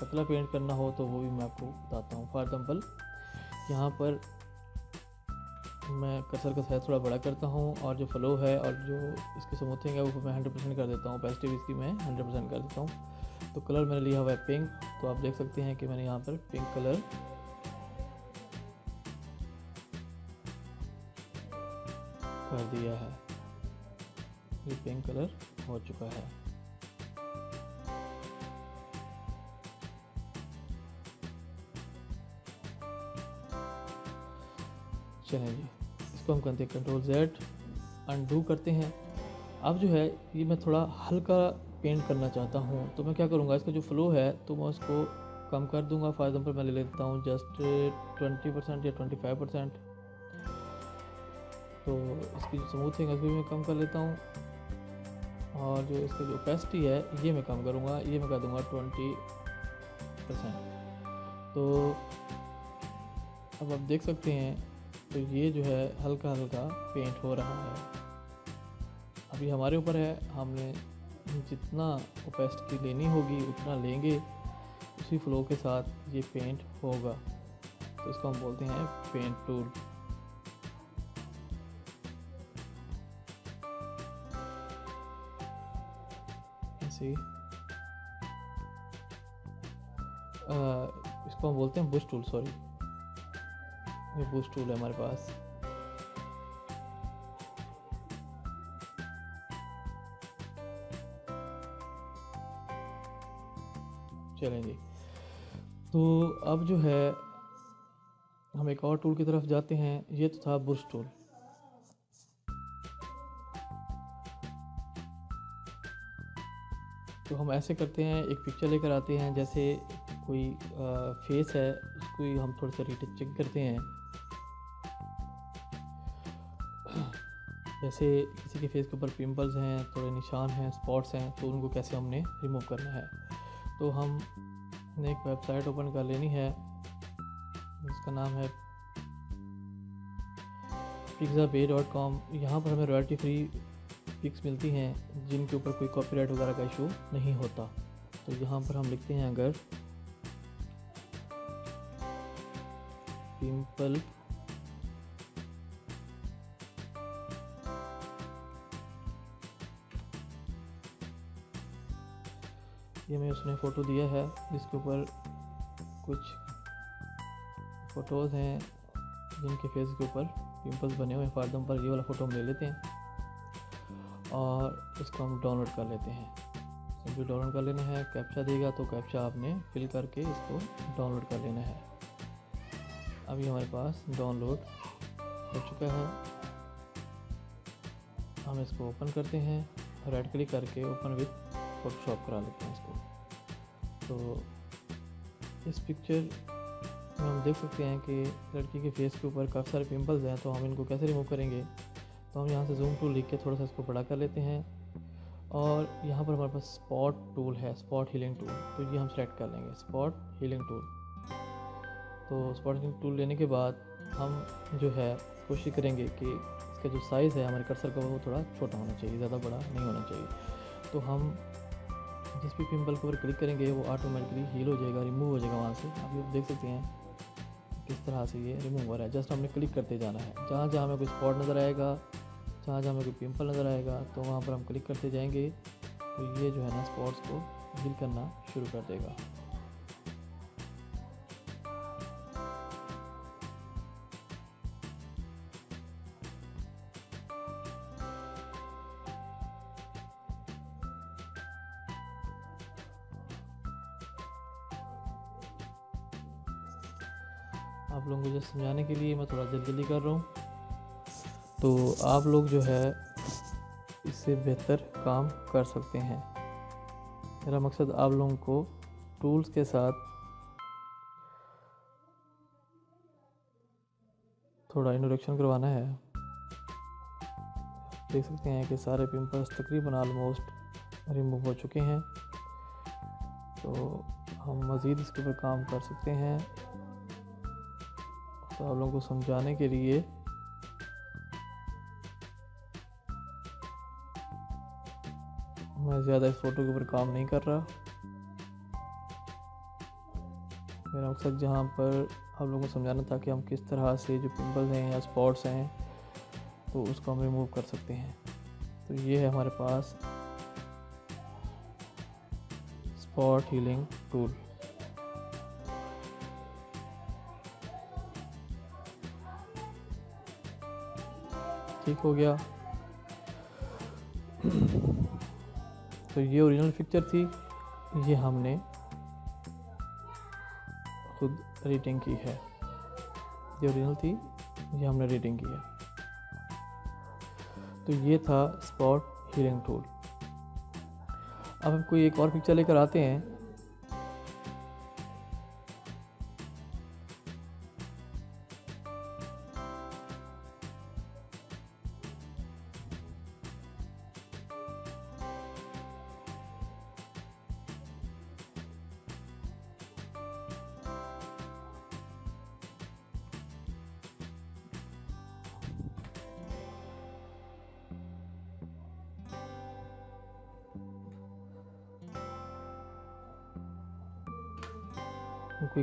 पतला पेंट करना हो तो वो भी मैं आपको बताता हूँ। फॉर एग्ज़ाम्पल यहाँ पर मैं कसर का साइज़ थोड़ा बड़ा करता हूँ और जो फ्लो है और जो इसकी स्मूथिंग है वो मैं हंड्रेड परसेंट कर देता हूँ। पॉजिटिव इसकी मैं हंड्रेड परसेंट कर देता हूँ। तो कलर मैंने लिया हुआ है पिंक तो आप देख सकते हैं कि मैंने यहाँ पर पिंक कलर कर दिया है। ये पिंक कलर हो चुका है। चलें जी। इसको हम करते हैं कंट्रोल जेड अनडू करते हैं। अब जो है, ये मैं थोड़ा हल्का पेंट करना चाहता हूँ। तो मैं क्या करूँगा, इसका जो फ्लो है तो मैं उसको कम कर दूँगा। फॉर एग्ज़ाम्पल मैं ले लेता हूँ जस्ट ट्वेंटी परसेंट या ट्वेंटी फाइव परसेंट तो इसकी जो स्मूथिंग है भी मैं कम कर लेता हूँ। और जो इसका जो ओपेसिटी है, ये मैं कम करूँगा। ये मैं कर दूँगा ट्वेंटी परसेंट तो अब आप देख सकते हैं तो ये जो है हल्का हल्का पेंट हो रहा है। अभी हमारे ऊपर है, हमने जितना ओपेस्टी लेनी होगी, उतना लेंगे। उसी फ्लो के साथ ये पेंट होगा। तो इसको हम बोलते हैं पेंट टूल ऐसे इसको हम बोलते हैं बुश टूल सॉरी ये बुश टूल है हमारे पास। चलेंगे। तो अब जो है हम एक और टूल की तरफ़ जाते हैं। ये तो था बुश टूल तो हम ऐसे करते हैं एक पिक्चर लेकर आते हैं। जैसे कोई आ, फेस है उसको हम थोड़ा सा रिटचिंग करते हैं। जैसे किसी के फेस के ऊपर पिंपल्स हैं, थोड़े निशान हैं स्पॉट्स हैं तो उनको कैसे हमने रिमूव करना है? तो हम ने एक वेबसाइट ओपन कर लेनी है, जिसका नाम है पिज़्ज़ा पे डॉट कॉम यहाँ पर हमें रॉयल्टी फ्री पिक्स मिलती हैं, जिनके ऊपर कोई कॉपीराइट वगैरह का इशू नहीं होता। तो यहाँ पर हम लिखते हैं अगर पिंपल ये मैं उसने फ़ोटो दिया है, जिसके ऊपर कुछ फ़ोटोज़ हैं जिनके फेस के ऊपर पिंपल्स बने हुए हैं फार पर ये वाला फ़ोटो हम ले लेते हैं और इसको हम डाउनलोड कर लेते हैं। सिंपली डाउनलोड कर लेना है, कैप्चा देगा तो कैप्चा आपने फिल करके इसको डाउनलोड कर लेना है। अभी हमारे पास डाउनलोड हो चुका है। हम इसको ओपन करते हैं राइट क्लिक करके ओपन विथ फोटोशॉप करा लेते हैं इसको। तो इस पिक्चर में हम देख सकते हैं कि लड़की के फेस के ऊपर काफ़ी सारे पिंपल्स हैं तो हम इनको कैसे रिमूव करेंगे? तो हम यहाँ से जूम टूल लिख के थोड़ा सा इसको बड़ा कर लेते हैं। और यहाँ पर हमारे पास स्पॉट टूल है स्पॉट हीलिंग टूल तो ये हम सेलेक्ट कर लेंगे स्पॉट हीलिंग टूल तो स्पॉट हीलिंग टूल लेने के बाद हम जो है, कोशिश करेंगे कि इसका जो साइज़ है, हमारे कर्सर का वो थोड़ा छोटा होना चाहिए, ज़्यादा बड़ा नहीं होना चाहिए। तो हम जिस भी पिम्पल के ऊपर क्लिक करेंगे, वो ऑटोमेटिकली हील हो जाएगा रिमूव हो जाएगा वहाँ से। आप ये देख सकते हैं किस तरह से ये रिमूव हो रहा है। जस्ट हमने क्लिक करते जाना है। जहाँ जहाँ हमें कोई स्पॉट नज़र आएगा, जहाँ जहाँ हमें कोई पिम्पल नज़र आएगा तो वहाँ पर हम क्लिक करते जाएँगे। तो ये जो है ना स्पॉट्स को हील करना शुरू कर देगा। समझाने के लिए मैं थोड़ा जल्दी जल्दी कर रहा हूँ। तो आप लोग जो है, इससे बेहतर काम कर सकते हैं। मेरा मकसद आप लोगों को टूल्स के साथ थोड़ा इंट्रोडक्शन करवाना है। देख सकते हैं कि सारे पिंपल्स तकरीबन आलमोस्ट रिमूव हो चुके हैं। तो हम मज़ीद इसके ऊपर काम कर सकते हैं। लोगों को समझाने के लिए। मैं ज़्यादा इस फ़ोटो के ऊपर काम नहीं कर रहा। मेरा मकसद जहाँ पर आप लोगों को समझाना था कि हम किस तरह से जो पिंपल्स हैं या स्पॉट्स हैं तो उसको हम रिमूव कर सकते हैं। तो ये है हमारे पास स्पॉट हीलिंग टूल। ठीक हो गया। तो ये ओरिजिनल पिक्चर थी, ये हमने खुद रेटिंग की है। ये ओरिजिनल थी, ये हमने रेटिंग की है। तो ये था स्पॉट हीलिंग टूल अब हम कोई एक और पिक्चर लेकर आते हैं।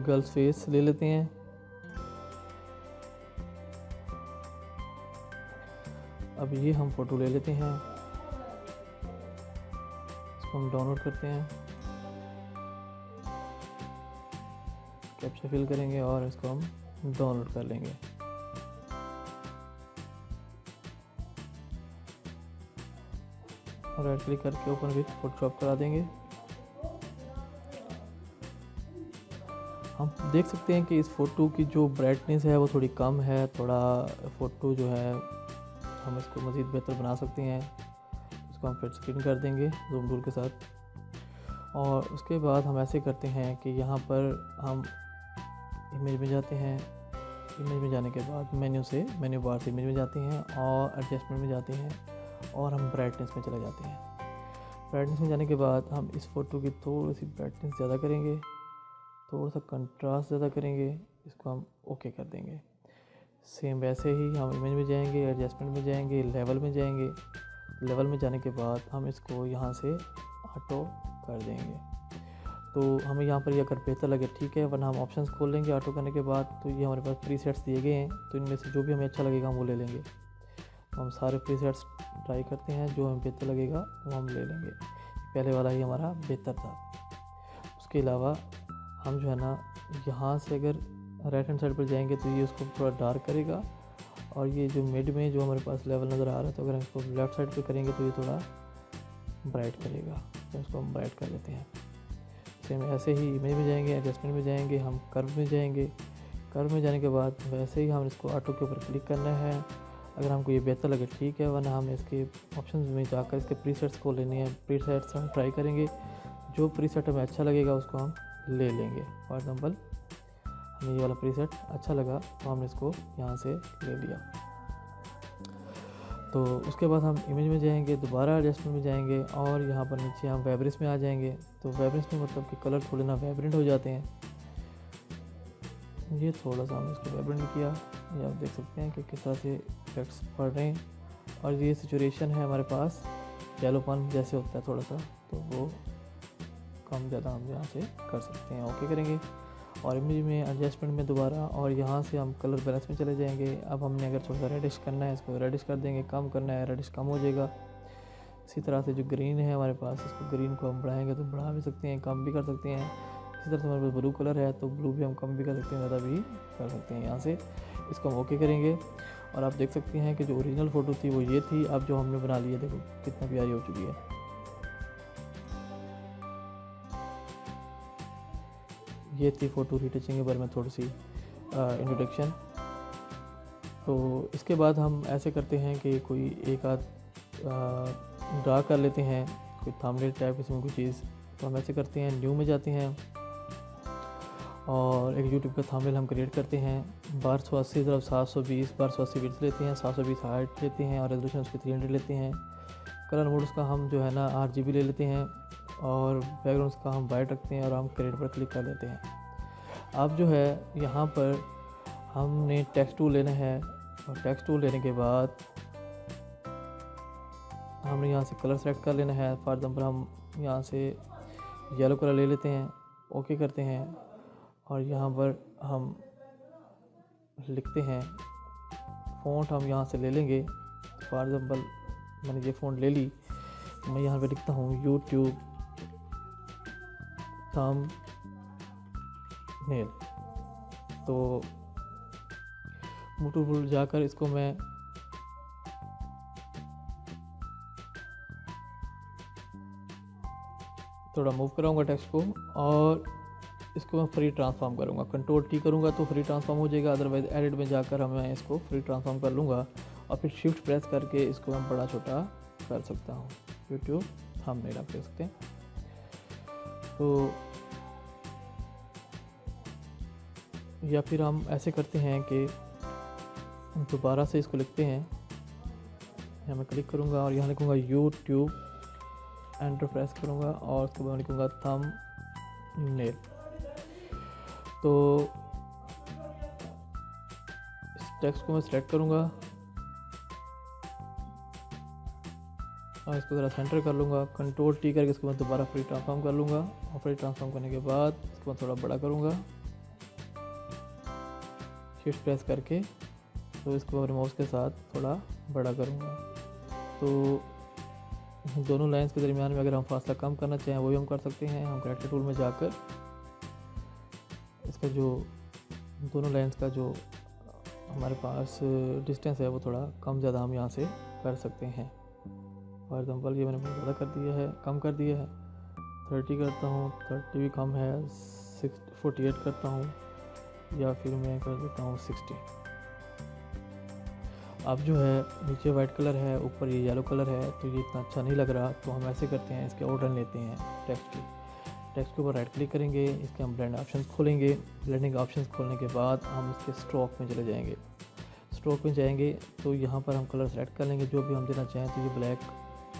गर्ल्स फेस ले लेते हैं। अब ये हम फ़ोटो ले लेते हैं। इसको हम डाउनलोड करते हैं। कैप्चर फिल करेंगे और इसको हम डाउनलोड कर लेंगे। राइट क्लिक करके ओपन विथ फोटोशॉप करा देंगे। हम देख सकते हैं कि इस फ़ोटो की जो ब्राइटनेस है, वो थोड़ी कम है। थोड़ा फ़ोटो जो है, हम इसको मज़ीद बेहतर बना सकते हैं। इसको हम फिर स्क्रीन कर देंगे जूम टूल के साथ। और उसके बाद हम ऐसे करते हैं कि यहाँ पर हम इमेज में जाते हैं। इमेज में जाने के बाद मेन्यू से मेन्यू बार से इमेज में जाते हैं और एडजस्टमेंट में जाते हैं और हम ब्राइटनेस में चले जाते हैं। ब्राइटनेस में जाने के बाद हम इस फ़ोटो की थोड़ी सी ब्राइटनेस ज़्यादा करेंगे। थोड़ा सा कंट्रास्ट ज़्यादा करेंगे, इसको हम ओके कर देंगे। सेम वैसे ही हम इमेज में जाएँगे एडजस्टमेंट में जाएँगे लेवल में जाएँगे। लेवल में जाने के बाद हम इसको यहाँ से ऑटो कर देंगे। तो हमें यहाँ पर ये अगर बेहतर लगे, ठीक है, वरना हम ऑप्शंस खोल लेंगे ऑटो करने के बाद तो ये हमारे पास प्री सेट्स दिए गए हैं तो इनमें से जो भी हमें अच्छा लगेगा हम वो ले लेंगे। तो हम सारे प्री सेट्स ट्राई करते हैं, जो हमें बेहतर लगेगा वो हम ले लेंगे। पहले वाला ही हमारा बेहतर था। उसके अलावा हम जो है ना, यहाँ से अगर राइट हैंड साइड पर जाएँगे तो ये उसको थोड़ा डार्क करेगा और ये जो मिड में जो हमारे पास लेवल नज़र आ रहा है तो अगर हम इसको लेफ़्ट साइड पे करेंगे तो ये थोड़ा ब्राइट करेगा। तो इसको हम ब्राइट कर देते हैं। सेम ऐसे ही इमेज में जाएँगे एडजस्टमेंट में जाएँगे, हम कर्व में जाएँगे। कर्व में जाने के बाद वैसे ही हम इसको ऑटो के ऊपर क्लिक करना है। अगर हमको ये बेहतर लगे, ठीक है, वरना हम इसके ऑप्शन में जाकर इसके प्री को लेने हैं। प्री हम ट्राई करेंगे। जो प्री हमें अच्छा लगेगा, उसको हम ले लेंगे। फॉर एग्ज़ाम्पल हमें ये वाला प्री सेट अच्छा लगा तो हमने इसको यहाँ से ले लिया। तो उसके बाद हम इमेज में जाएँगे, दोबारा एडजस्टमेंट में जाएँगे, और यहाँ पर नीचे हम वेब्रिस में आ जाएँगे। तो वेब्रिस में मतलब कि कलर थोड़े ना वेब्रेंट हो जाते हैं। ये थोड़ा सा हमने इसको वेब्रेंट किया। ये आप देख सकते हैं कि किस तरह से इफेक्ट्स पड़ रहे हैं। और ये सिचुएशन है हमारे पास येलोपन जैसे होता है थोड़ा सा तो वो कम ज़्यादा हम यहाँ से कर सकते हैं। ओके करेंगे। और इमेज में एडजस्टमेंट में दोबारा, और यहाँ से हम कलर बैलेंस में चले जाएँगे। अब हमने अगर थोड़ा सा रेडिश करना है, इसको रेडिश कर देंगे। कम करना है रेडिश कम हो जाएगा। इसी तरह से जो ग्रीन है हमारे पास, इसको ग्रीन को हम बढ़ाएँगे तो बढ़ा भी सकते हैं, कम भी कर सकते हैं। इसी तरह से हमारे पास ब्लू कलर है तो ब्लू भी हम कम भी कर सकते हैं, ज़्यादा भी कर सकते हैं। यहाँ से इसको हम ओके करेंगे। और आप देख सकते हैं कि जो ओरिजिनल फ़ोटो थी, वो ये थी। अब जो हमने बना लिया देखो, कितना प्यारी हो चुकी है। ये थी फ़ोटो रीटचिंग के बारे में थोड़ी सी इंट्रोडक्शन तो इसके बाद हम ऐसे करते हैं कि कोई एक आध ड्रा कर लेते हैं, कोई थामले टाइप इसमें कोई चीज़। तो हम ऐसे करते हैं न्यू में जाते हैं और एक यूट्यूब का थामलेल हम क्रिएट करते हैं। बारह सौ अस्सी तरफ़ सात सौ बीस बारह सौ अस्सी बीस लेते हैं, सात सौ बीस हाइट लेते हैं और रेजोल्यूशन उसकी थ्री हंड्रेड लेते हैं। कलर मोड उसका हम जो है ना आठ जी ले लेते हैं। और बैकग्राउंड उसका हम वाइट रखते हैं और हम क्रिएट पर क्लिक कर देते हैं। अब जो है, यहाँ पर हमने टेक्स्ट टूल लेना है और टेक्स्ट टूल लेने के बाद हमने यहाँ से कलर सेलेक्ट कर लेना है। फॉर एग्ज़ाम्पल हम यहाँ से येलो कलर ले लेते हैं, ओके करते हैं और यहाँ पर हम लिखते हैं, फ़ॉन्ट हम यहाँ से ले लेंगे। फॉर एग्ज़ाम्पल मैंने ये फ़ॉन्ट ले ली, मैं यहाँ पे लिखता हूँ यूट्यूब थम नेल तो मोटू जाकर इसको मैं थोड़ा मूव कराऊँगा टेक्स्ट को और इसको मैं फ्री ट्रांसफॉर्म करूँगा। कंट्रोल टी करूँगा तो फ्री ट्रांसफॉर्म हो जाएगा अदरवाइज़ एडिट में जाकर मैं इसको फ्री ट्रांसफॉर्म कर लूँगा और फिर शिफ्ट प्रेस करके इसको मैं बड़ा छोटा कर सकता हूँ। यूट्यूब हम आप देख सकते हैं तो या फिर हम ऐसे करते हैं कि दोबारा से इसको लिखते हैं। यहाँ मैं क्लिक करूँगा और यहाँ लिखूँगा यूट्यूब एंटर प्रेस करूँगा और उसके बाद लिखूँगा थम नेल तो इस टेक्स्ट को मैं सिलेक्ट करूँगा। और इसको ज़रा सेंटर कर लूँगा कंट्रोल टी करके इसको मैं दोबारा फ्री ट्रांसफॉर्म कर लूँगा और फ्री ट्रांसफॉर्म करने के बाद इसको मैं थोड़ा बड़ा करूँगा। शिफ्ट प्रेस करके तो इसको माउस के साथ थोड़ा बड़ा करूँगा। तो दोनों लाइन्स के दरमियान में अगर हम फासला कम करना चाहें वो भी हम कर सकते हैं। हम करेक्टर टूल में जाकर इसका जो दोनों लाइन्स का जो हमारे पास डिस्टेंस है, वो थोड़ा कम ज़्यादा हम यहाँ से कर सकते हैं। फॉर एग्ज़ाम्पल ये मैंने बहुत ज़्यादा कर दिया है, कम कर दिया है। थर्टी करता हूँ, थर्टी भी कम है, सिक्स, फोर्टी एट करता हूँ, या फिर मैं कर देता हूँ सिक्सटी। अब जो है, नीचे वाइट कलर है, ऊपर ये येलो कलर है तो ये इतना अच्छा नहीं लग रहा तो हम ऐसे करते हैं, इसके ऑर्डर लेते हैं टेक्स्ट की। टेक्स्ट के ऊपर राइट क्लिक करेंगे, इसके हम ब्लेंड ऑप्शंस खोलेंगे। ब्लेंडिंग ऑप्शंस खोलने के बाद हम इसके स्ट्रोक में चले जाएँगे। स्ट्रोक में जाएँगे तो यहाँ पर हम कलर सेलेक्ट कर लेंगे, जो भी हम देना चाहें तो ये ब्लैक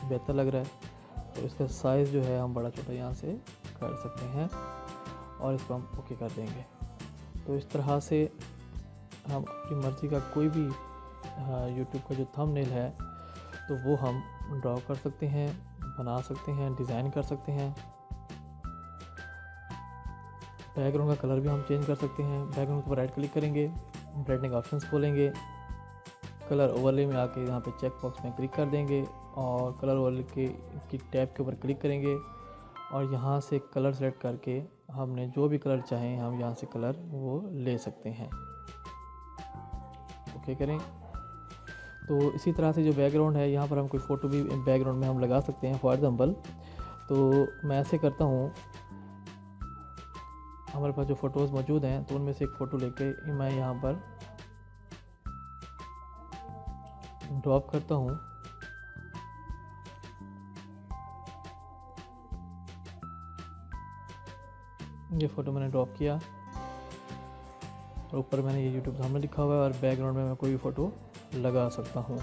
बेहतर लग रहा है। तो इसका साइज़ जो है, हम बड़ा छोटा यहाँ से कर सकते हैं और इसको हम ओके कर देंगे। तो इस तरह से हम अपनी मर्ज़ी का कोई भी यूट्यूब का जो थंबनेल है तो वो हम ड्रॉ कर सकते हैं, बना सकते हैं डिज़ाइन कर सकते हैं। बैकग्राउंड का कलर भी हम चेंज कर सकते हैं। बैकग्राउंड पर राइट क्लिक करेंगे ब्राइटनिंग ऑप्शंस खोलेंगे। कलर ओवरले में आके यहाँ पे चेक बॉक्स में क्लिक कर देंगे और कलर ओवरले के, की टैब के ऊपर क्लिक करेंगे और यहाँ से कलर सेलेक्ट करके हमने जो भी कलर चाहें हम यहाँ से कलर वो ले सकते हैं। ओके करें? तो इसी तरह से जो बैकग्राउंड है, यहाँ पर हम कोई फ़ोटो भी बैकग्राउंड में हम लगा सकते हैं। फॉर एग्ज़ाम्पल तो मैं ऐसे करता हूँ, हमारे पास जो फ़ोटोज़ मौजूद हैं तो उनमें से एक फ़ोटो लेके मैं यहाँ पर ड्रॉप करता हूँ। ये फ़ोटो मैंने ड्रॉप किया। और ऊपर मैंने ये यूट्यूब सामने लिखा हुआ है और बैकग्राउंड में मैं कोई फ़ोटो लगा सकता हूँ।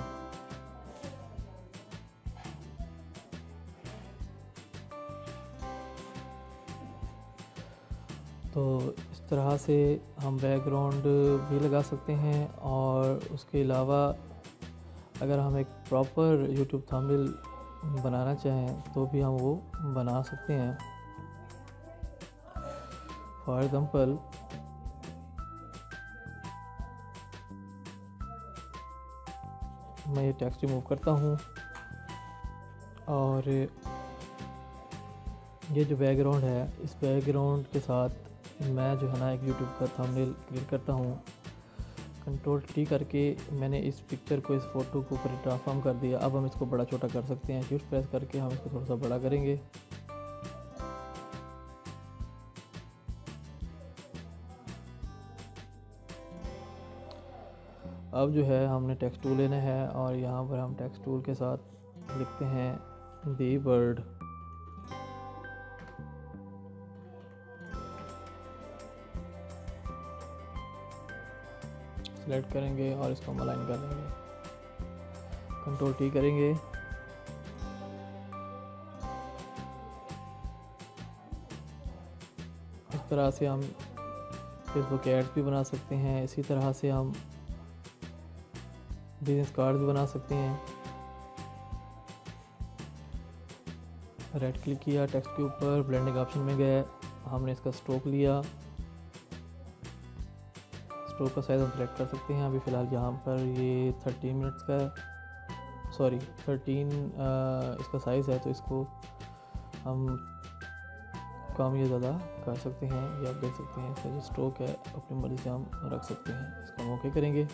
तो इस तरह से हम बैकग्राउंड भी लगा सकते हैं और उसके अलावा अगर हम एक प्रॉपर यूट्यूब थामिल बनाना चाहें तो भी हम वो बना सकते हैं। फॉर एग्ज़ाम्पल मैं ये टेक्स्ट रिमूव करता हूँ और ये जो बैकग्राउंड है, इस बैकग्राउंड के साथ मैं जो है ना एक यूट्यूब का थंबनेल क्रिएट करता हूँ। कंट्रोल टी करके मैंने इस पिक्चर को, इस फ़ोटो को ऊपर ट्रांसफॉर्म कर दिया। अब हम इसको बड़ा छोटा कर सकते हैं। शिफ्ट प्रेस करके हम इसको थोड़ा सा बड़ा करेंगे। अब जो है, हमने टेक्स्ट टूल लेना है और यहाँ पर हम टेक्स्ट टूल के साथ लिखते हैं दी बर्ड सेलेक्ट करेंगे और इसको हम अलाइन कर देंगे कंट्रोल टी करेंगे। इस तरह से हम फेसबुक एड्स भी बना सकते हैं, इसी तरह से हम बिज़नेस कार्ड भी बना सकते हैं। रेड क्लिक किया टेक्स्ट के ऊपर ब्लेंडिंग ऑप्शन में गए, हमने इसका स्ट्रोक लिया। स्ट्रोक का साइज़ हम सेलेक्ट कर सकते हैं। अभी फ़िलहाल यहाँ पर ये थर्टीन मिनट्स का सॉरी थर्टीन इसका साइज़ है तो इसको हम कम या ज़्यादा कर सकते हैं या देख सकते हैं। इसका जो स्ट्रोक है, अपनी मर्ज़ी से हम रख सकते हैं। इसको हम ओके करेंगे।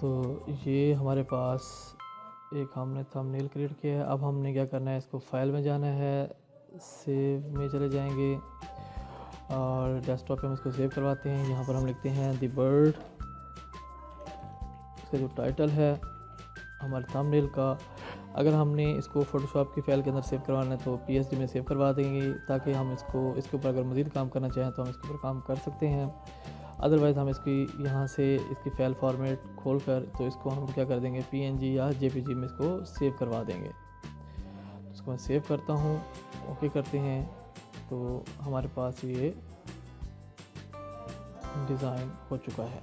तो ये हमारे पास एक हमने थंबनेल क्रिएट किया है। अब हमने क्या करना है, इसको फ़ाइल में जाना है सेव में चले जाएँगे। और डेस्कटॉप पे हम इसको सेव करवाते हैं। यहाँ पर हम लिखते हैं दी बर्ड इसका जो टाइटल है, हमारे थंबनेल का। अगर हमने इसको फ़ोटोशॉप की फ़ाइल के अंदर सेव करवाना है तो पी में सेव करवा देंगे ताकि हम इसको, इसके ऊपर अगर मज़ीद काम करना चाहें तो हम इसके ऊपर काम कर सकते हैं। अदरवाइज़ हम इसकी, यहाँ से इसकी फ़ाइल फॉर्मेट खोल कर तो इसको हम क्या कर देंगे? PNG या JPG में इसको सेव करवा देंगे। तो इसको मैं सेव करता हूँ। ओके करते हैं। तो हमारे पास ये डिज़ाइन हो चुका है।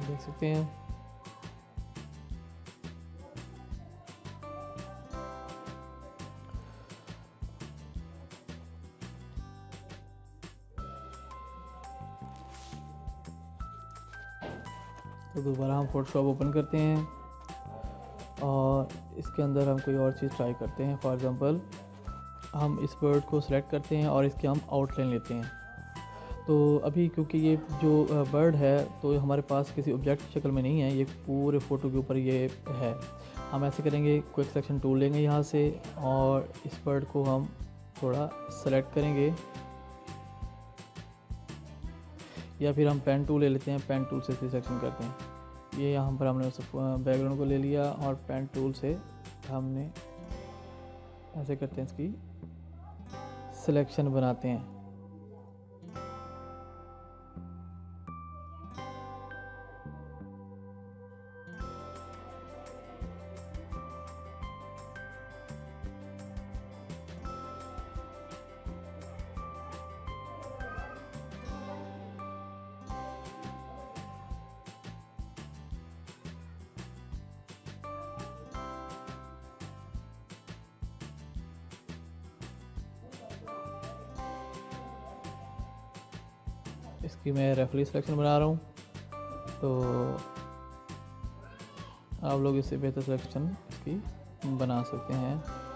देख सकते हैं। तो दोबारा हम फ़ोटोशॉप ओपन करते हैं और इसके अंदर हम कोई और चीज़ ट्राई करते हैं. फॉर एग्ज़ाम्पल हम इस बर्ड को सिलेक्ट करते हैं और इसके हम आउटलाइन लेते हैं. तो अभी क्योंकि ये जो बर्ड है तो हमारे पास किसी ऑब्जेक्ट की शक्ल में नहीं है. ये पूरे फ़ोटो के ऊपर ये है. हम ऐसे करेंगे क्विक सेक्शन टूल लेंगे यहाँ से और इस बर्ड को हम थोड़ा सेलेक्ट करेंगे. या फिर हम पेन टूल ले लेते हैं. पेन टूल से सिलेक्शन करते हैं. ये यहाँ पर हमने उस बैकग्राउंड को ले लिया और पेन टूल से हमने, ऐसे करते हैं इसकी सिलेक्शन बनाते हैं। मैं रेफरी सिलेक्शन बना रहा हूँ। तो आप लोग इससे बेहतर सिलेक्शन इसकी बना सकते हैं।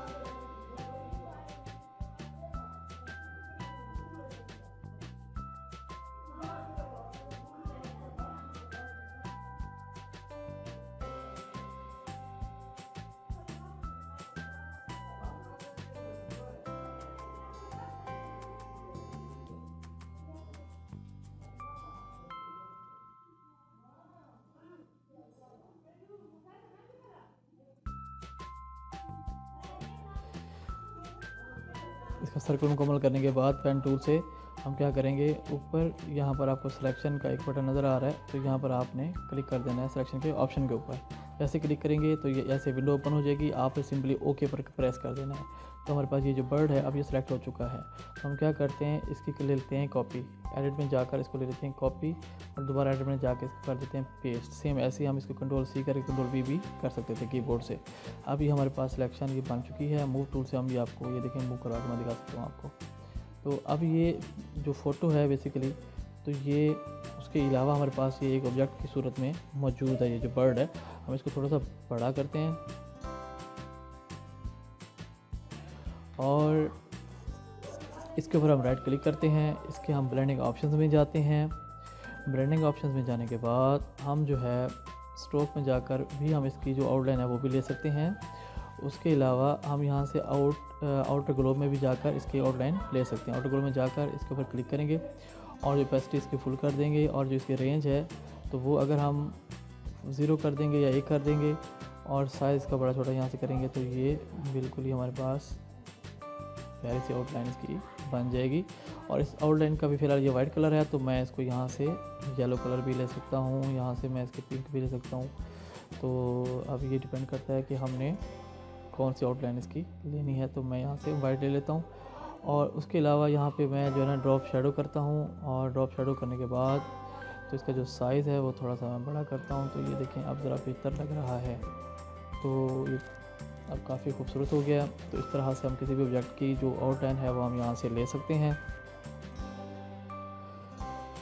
सर्कल मुकम्मल करने के बाद पेन टूल से हम क्या करेंगे? ऊपर यहाँ पर आपको सिलेक्शन का एक बटन नज़र आ रहा है तो यहाँ पर आपने क्लिक कर देना है सिलेक्शन के ऑप्शन के ऊपर। जैसे क्लिक करेंगे तो ये ऐसे विंडो ओपन हो जाएगी। आप सिंपली ओके पर प्रेस कर देना है। तो हमारे पास ये जो बर्ड है, अब ये सिलेक्ट हो चुका है। तो हम क्या करते हैं, इसकी ले लेते हैं कॉपी। एडिट में जाकर इसको ले लेते हैं कॉपी और दोबारा एडिट में जाकर इसको कर देते हैं पेस्ट। सेम ऐसे ही हम इसको कंट्रोल सी करके कंट्रोल वी भी कर सकते थे कीबोर्ड से। अभी हमारे पास सिलेक्शन ये बन चुकी है। मूव टूल से हम भी आपको, ये देखें मूव करवा के मैं दिखा सकता हूँ आपको। तो अब ये जो फ़ोटो है बेसिकली तो ये, उसके अलावा हमारे पास ये एक ऑब्जेक्ट की सूरत में मौजूद है, ये जो बर्ड है, हम इसको थोड़ा सा बड़ा करते हैं। और इसके ऊपर हम राइट क्लिक करते हैं, इसके हम ब्लेंडिंग ऑप्शन में जाते हैं। ब्लेंडिंग ऑप्शन में जाने के बाद हम जो है स्ट्रोक में जाकर भी हम इसकी जो आउटलाइन है, वो भी ले सकते हैं। उसके अलावा हम यहाँ से आउट आउटर ग्लोब में भी जाकर इसकी आउटलाइन ले सकते हैं। आउटर ग्लोब में जाकर इसके ऊपर क्लिक करेंगे। और जो पेसिटी इसकी फुल कर देंगे और जो इसकी रेंज है तो वो अगर हम ज़ीरो कर देंगे या एक कर देंगे और साइज़ का बड़ा छोटा यहाँ से करेंगे तो ये बिल्कुल ही हमारे पास प्यारी सी आउटलाइन इसकी बन जाएगी। और इस आउटलाइन का भी फ़िलहाल ये वाइट कलर है तो मैं इसको यहाँ से येलो कलर भी ले सकता हूँ, यहाँ से मैं इसके पिंक भी ले सकता हूँ। तो अब ये डिपेंड करता है कि हमने कौन सी आउटलाइन इसकी लेनी है तो मैं यहाँ से वाइट ले लेता हूँ। और उसके अलावा यहाँ पे मैं जो है ना ड्रॉप शेडो करता हूँ और ड्रॉप शेडो करने के बाद तो इसका जो साइज़ है वो थोड़ा सा मैं बड़ा करता हूँ। तो ये देखें, अब ज़रा बेहतर लग रहा है। तो ये अब काफ़ी खूबसूरत हो गया। तो इस तरह से हम किसी भी ऑब्जेक्ट की जो आउटलाइन है वो हम यहाँ से ले सकते हैं।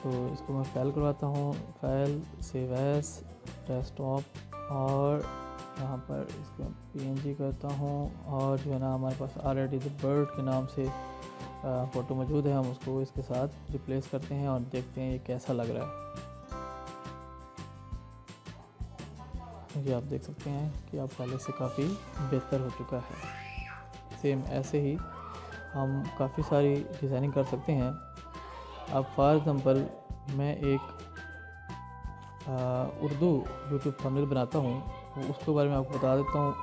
तो इसको मैं फैल करवाता हूँ। फैल सेव एस डेस्कटॉप और यहाँ पर इसको पीएनजी करता हूँ। और जो है ना हमारे पास ऑलरेडी द बर्ड के नाम से फ़ोटो मौजूद है, हम उसको इसके साथ रिप्लेस करते हैं और देखते हैं ये कैसा लग रहा है। ये आप देख सकते हैं कि आप पहले से काफ़ी बेहतर हो चुका है। सेम ऐसे ही हम काफ़ी सारी डिज़ाइनिंग कर सकते हैं। अब फॉर एग्ज़ाम्पल मैं एक उर्दू यूट्यूब थंबनेल बनाता हूँ। उसके बारे में आपको बता देता हूँ,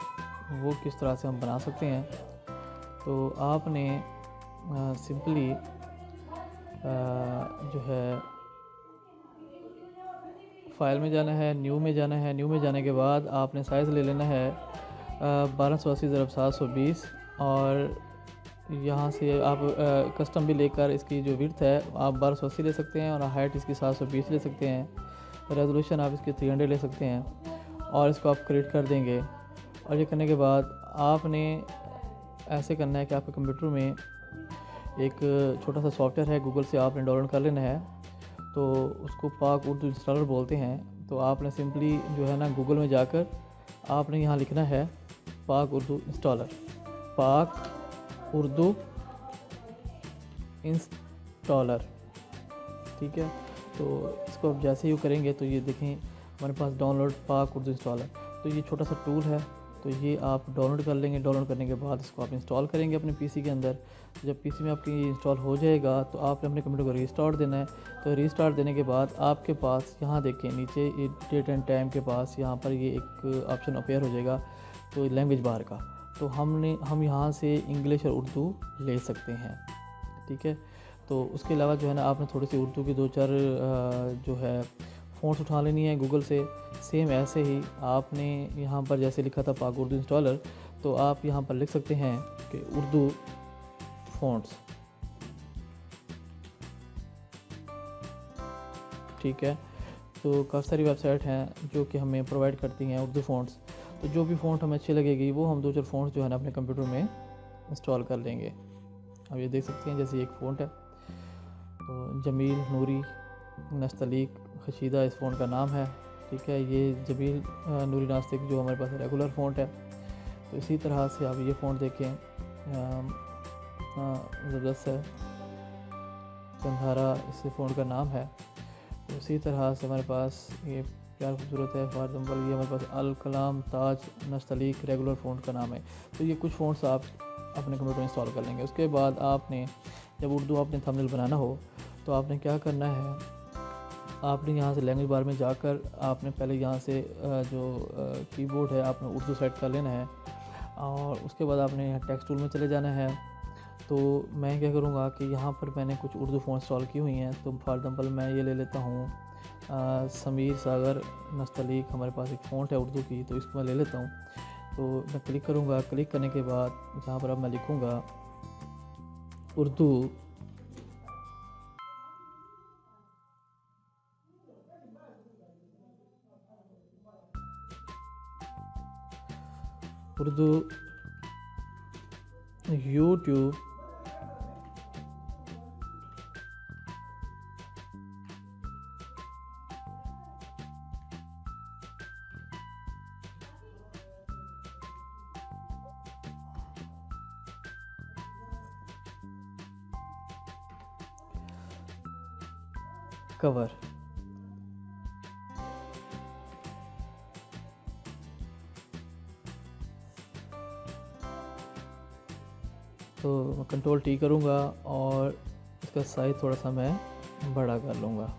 वो किस तरह से हम बना सकते हैं। तो आपने सिंपली जो है फ़ाइल में जाना है न्यू में जाना है न्यू में जाने के बाद आपने साइज़ ले लेना है बारह सौ अस्सी ज़रब सात सौ बीस और यहाँ से आप कस्टम भी लेकर इसकी जो विर्थ है, आप बारह सौ अस्सी ले सकते हैं और हाइट इसकी सात सौ बीस ले सकते हैं। रेजोल्यूशन आप इसकी थ्री हंड्रेड ले सकते हैं और इसको आप क्रिएट कर देंगे। और ये करने के बाद आपने ऐसे करना है कि आपके कंप्यूटर में एक छोटा सा सॉफ्टवेयर है गूगल से आपने डाउनलोड कर लेना है। तो उसको पाक उर्दू इंस्टॉलर बोलते हैं। तो आपने सिंपली जो है ना गूगल में जाकर आपने यहाँ लिखना है, पाक उर्दू इंस्टॉलर पाक उर्दू इंस्टॉलर ठीक है? तो इसको आप जैसे ही करेंगे तो ये देखें, हमारे पास डाउनलोड पाक उर्दू इंस्टॉलर तो ये छोटा सा टूल है। तो ये आप डाउनलोड कर लेंगे। डाउनलोड करने के बाद इसको आप इंस्टॉल करेंगे अपने पीसी के अंदर। जब पीसी में आपकी इंस्टॉल हो जाएगा तो आपने अपने कंप्यूटर को रीस्टार्ट देना है। तो रीस्टार्ट देने के बाद आपके पास यहाँ देखें, नीचे डेट एंड टाइम के पास यहाँ पर ये एक ऑप्शन अपेयर हो जाएगा तो लैंग्वेज बार का। तो हमने, हम यहाँ से इंग्लिश और उर्दू ले सकते हैं, ठीक है? तो उसके अलावा जो है ना, आपने थोड़ी सी उर्दू की दो चार जो है फ़ोन्स उठा लेनी है गूगल से। सेम ऐसे ही आपने यहाँ पर जैसे लिखा था पाक उर्दू इंस्टॉलर तो आप यहाँ पर लिख सकते हैं कि उर्दू फ़ॉन्ट्स ठीक है? तो काफ़ी सारी वेबसाइट हैं जो कि हमें प्रोवाइड करती हैं उर्दू फ़ॉन्ट्स तो जो भी फ़ॉन्ट हमें अच्छी लगेगी, वो हम दो चार फ़ॉन्ट्स जो है ना अपने कंप्यूटर में इंस्टॉल कर लेंगे। अब ये देख सकते हैं जैसे एक फ़ॉन्ट है। तो जमील नूरी नस्तलीक खशीदा इस फ़ोन का नाम है, ठीक है? ये जबील नूरी नास्तिक जो हमारे पास रेगुलर फ़ोन है तो इसी तरह से आप ये फ़ोन देखें ज़बरदस्त है। कंधारा इस फ़ोन का नाम है। तो इसी तरह से हमारे पास ये प्यार खूबसूरत है फॉर एग्ज़ाम्पल ये हमारे पास अल कलाम ताज, नस्तलीक रेगुलर फ़ोन का नाम है। तो ये कुछ फ़ोन्स आप अपने कंप्यूटर में इंस्टॉल कर लेंगे। उसके बाद आपने, जब उर्दू आपने थंबनेल बनाना हो तो आपने क्या करना है आपने यहाँ से लैंग्वेज बार में जाकर आपने पहले यहाँ से जो कीबोर्ड है, आपने उर्दू सेट कर लेना है। और उसके बाद आपने यहाँ टेक्स्ट टूल में चले जाना है। तो मैं क्या करूँगा कि यहाँ पर मैंने कुछ उर्दू फ़ोन इंस्टॉल की हुई हैं। तो फॉर एग्ज़ाम्पल मैं ये ले लेता हूँ समीर सागर नस्तलीक, हमारे पास एक फ़ॉन्ट है उर्दू की तो इसको मैं ले लेता हूँ। तो मैं क्लिक करूँगा। क्लिक करने के बाद यहाँ पर अब मैं लिखूँगा, उर्दू उर्दू यूट्यूब कवर मैं कंट्रोल टी करूँगा और इसका साइज़ थोड़ा सा मैं बड़ा कर लूँगा।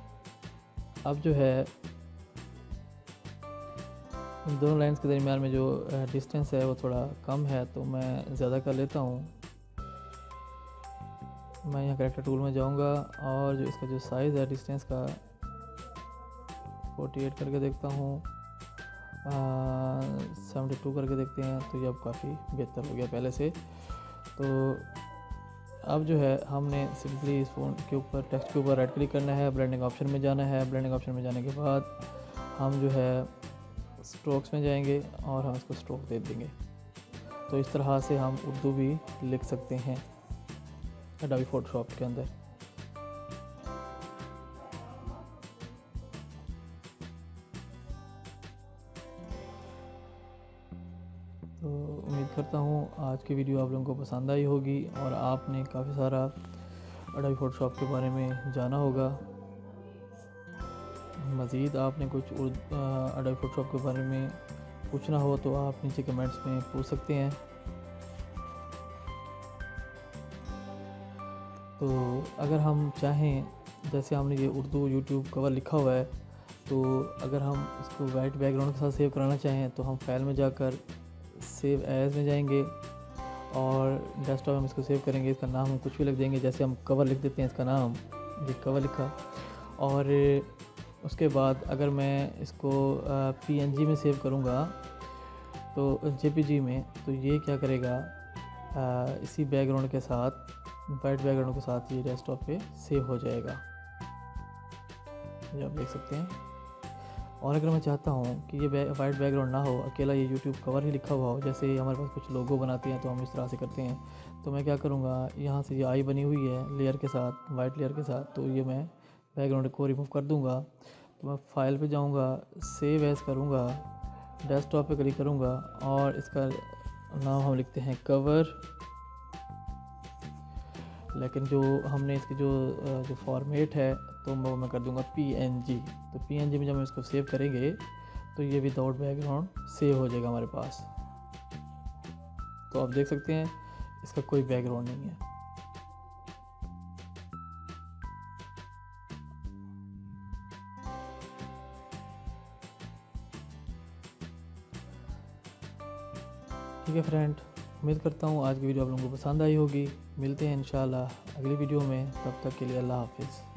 अब जो है, दोनों लाइंस के दरमियान में जो डिस्टेंस है वो थोड़ा कम है तो मैं ज़्यादा कर लेता हूँ। मैं यहाँ करेक्टर टूल में जाऊँगा और जो इसका जो साइज़ है डिस्टेंस का 48 करके देखता हूँ। सेवेंटी टू करके देखते हैं तो ये अब काफ़ी बेहतर हो गया पहले से। तो अब जो है, हमने सिंपली इस फ़ोन के ऊपर टेक्स्ट के ऊपर राइट क्लिक करना है ब्रांडिंग ऑप्शन में जाना है। ब्रांडिंग ऑप्शन में जाने के बाद हम जो है स्ट्रोक्स में जाएँगे और हम इसको स्ट्रोक दे देंगे। तो इस तरह से हम उर्दू भी लिख सकते हैं अडावी फ़ोटोशॉप के अंदर। करता हूँ आज की वीडियो आप लोगों को पसंद आई होगी और आपने काफ़ी सारा अडाई फ़ोटोशॉप के बारे में जाना होगा। मज़ीद आपने कुछ अडाई फ़ोटोशॉप के बारे में पूछना हो तो आप नीचे कमेंट्स में पूछ सकते हैं। तो अगर हम चाहें, जैसे हमने ये उर्दू यूट्यूब कवर लिखा हुआ है तो अगर हम इसको वाइट बैकग्राउंड के साथ सेव कराना चाहें तो हम फ़ाइल में जाकर सेव एज में जाएँगे और डेस्कटॉप हम इसको सेव करेंगे इसका नाम हम कुछ भी लिख देंगे जैसे हम कवर लिख देते हैं इसका नाम ये कवर लिखा। और उसके बाद अगर मैं इसको पीएनजी में सेव करूँगा तो जेपीजी में तो ये क्या करेगा आ, इसी बैकग्राउंड के साथ वाइट बैकग्राउंड के साथ ये डेस्कटॉप पे सेव हो जाएगा। ये आप देख सकते हैं। और अगर मैं चाहता हूँ कि ये वाइट बैकग्राउंड ना हो, अकेला ये यूट्यूब कवर ही लिखा हुआ हो, जैसे हमारे पास कुछ लोगो बनाते हैं तो हम इस तरह से करते हैं। तो मैं क्या करूँगा, यहाँ से ये आई बनी हुई है लेयर के साथ वाइट लेयर के साथ तो ये मैं बैकग्राउंड को रिमूव कर दूँगा। तो मैं फ़ाइल पे जाऊँगा सेव एज करूँगा डेस्कटॉप पे क्लिक करूँगा, और इसका नाम हम लिखते हैं कवर लेकिन जो हमने इसकी जो जो फॉर्मेट है तो वो मैं कर दूँगा पी एन जी तो पी एन जी में जब हम इसको सेव करेंगे तो ये विदाउट बैकग्राउंड सेव हो जाएगा हमारे पास। तो आप देख सकते हैं, इसका कोई बैकग्राउंड नहीं है। ठीक है फ्रेंड उम्मीद करता हूँ आज की वीडियो आप लोगों को पसंद आई होगी। मिलते हैं इन अगली वीडियो में। तब तक के लिए अल्लाह हाफिज़।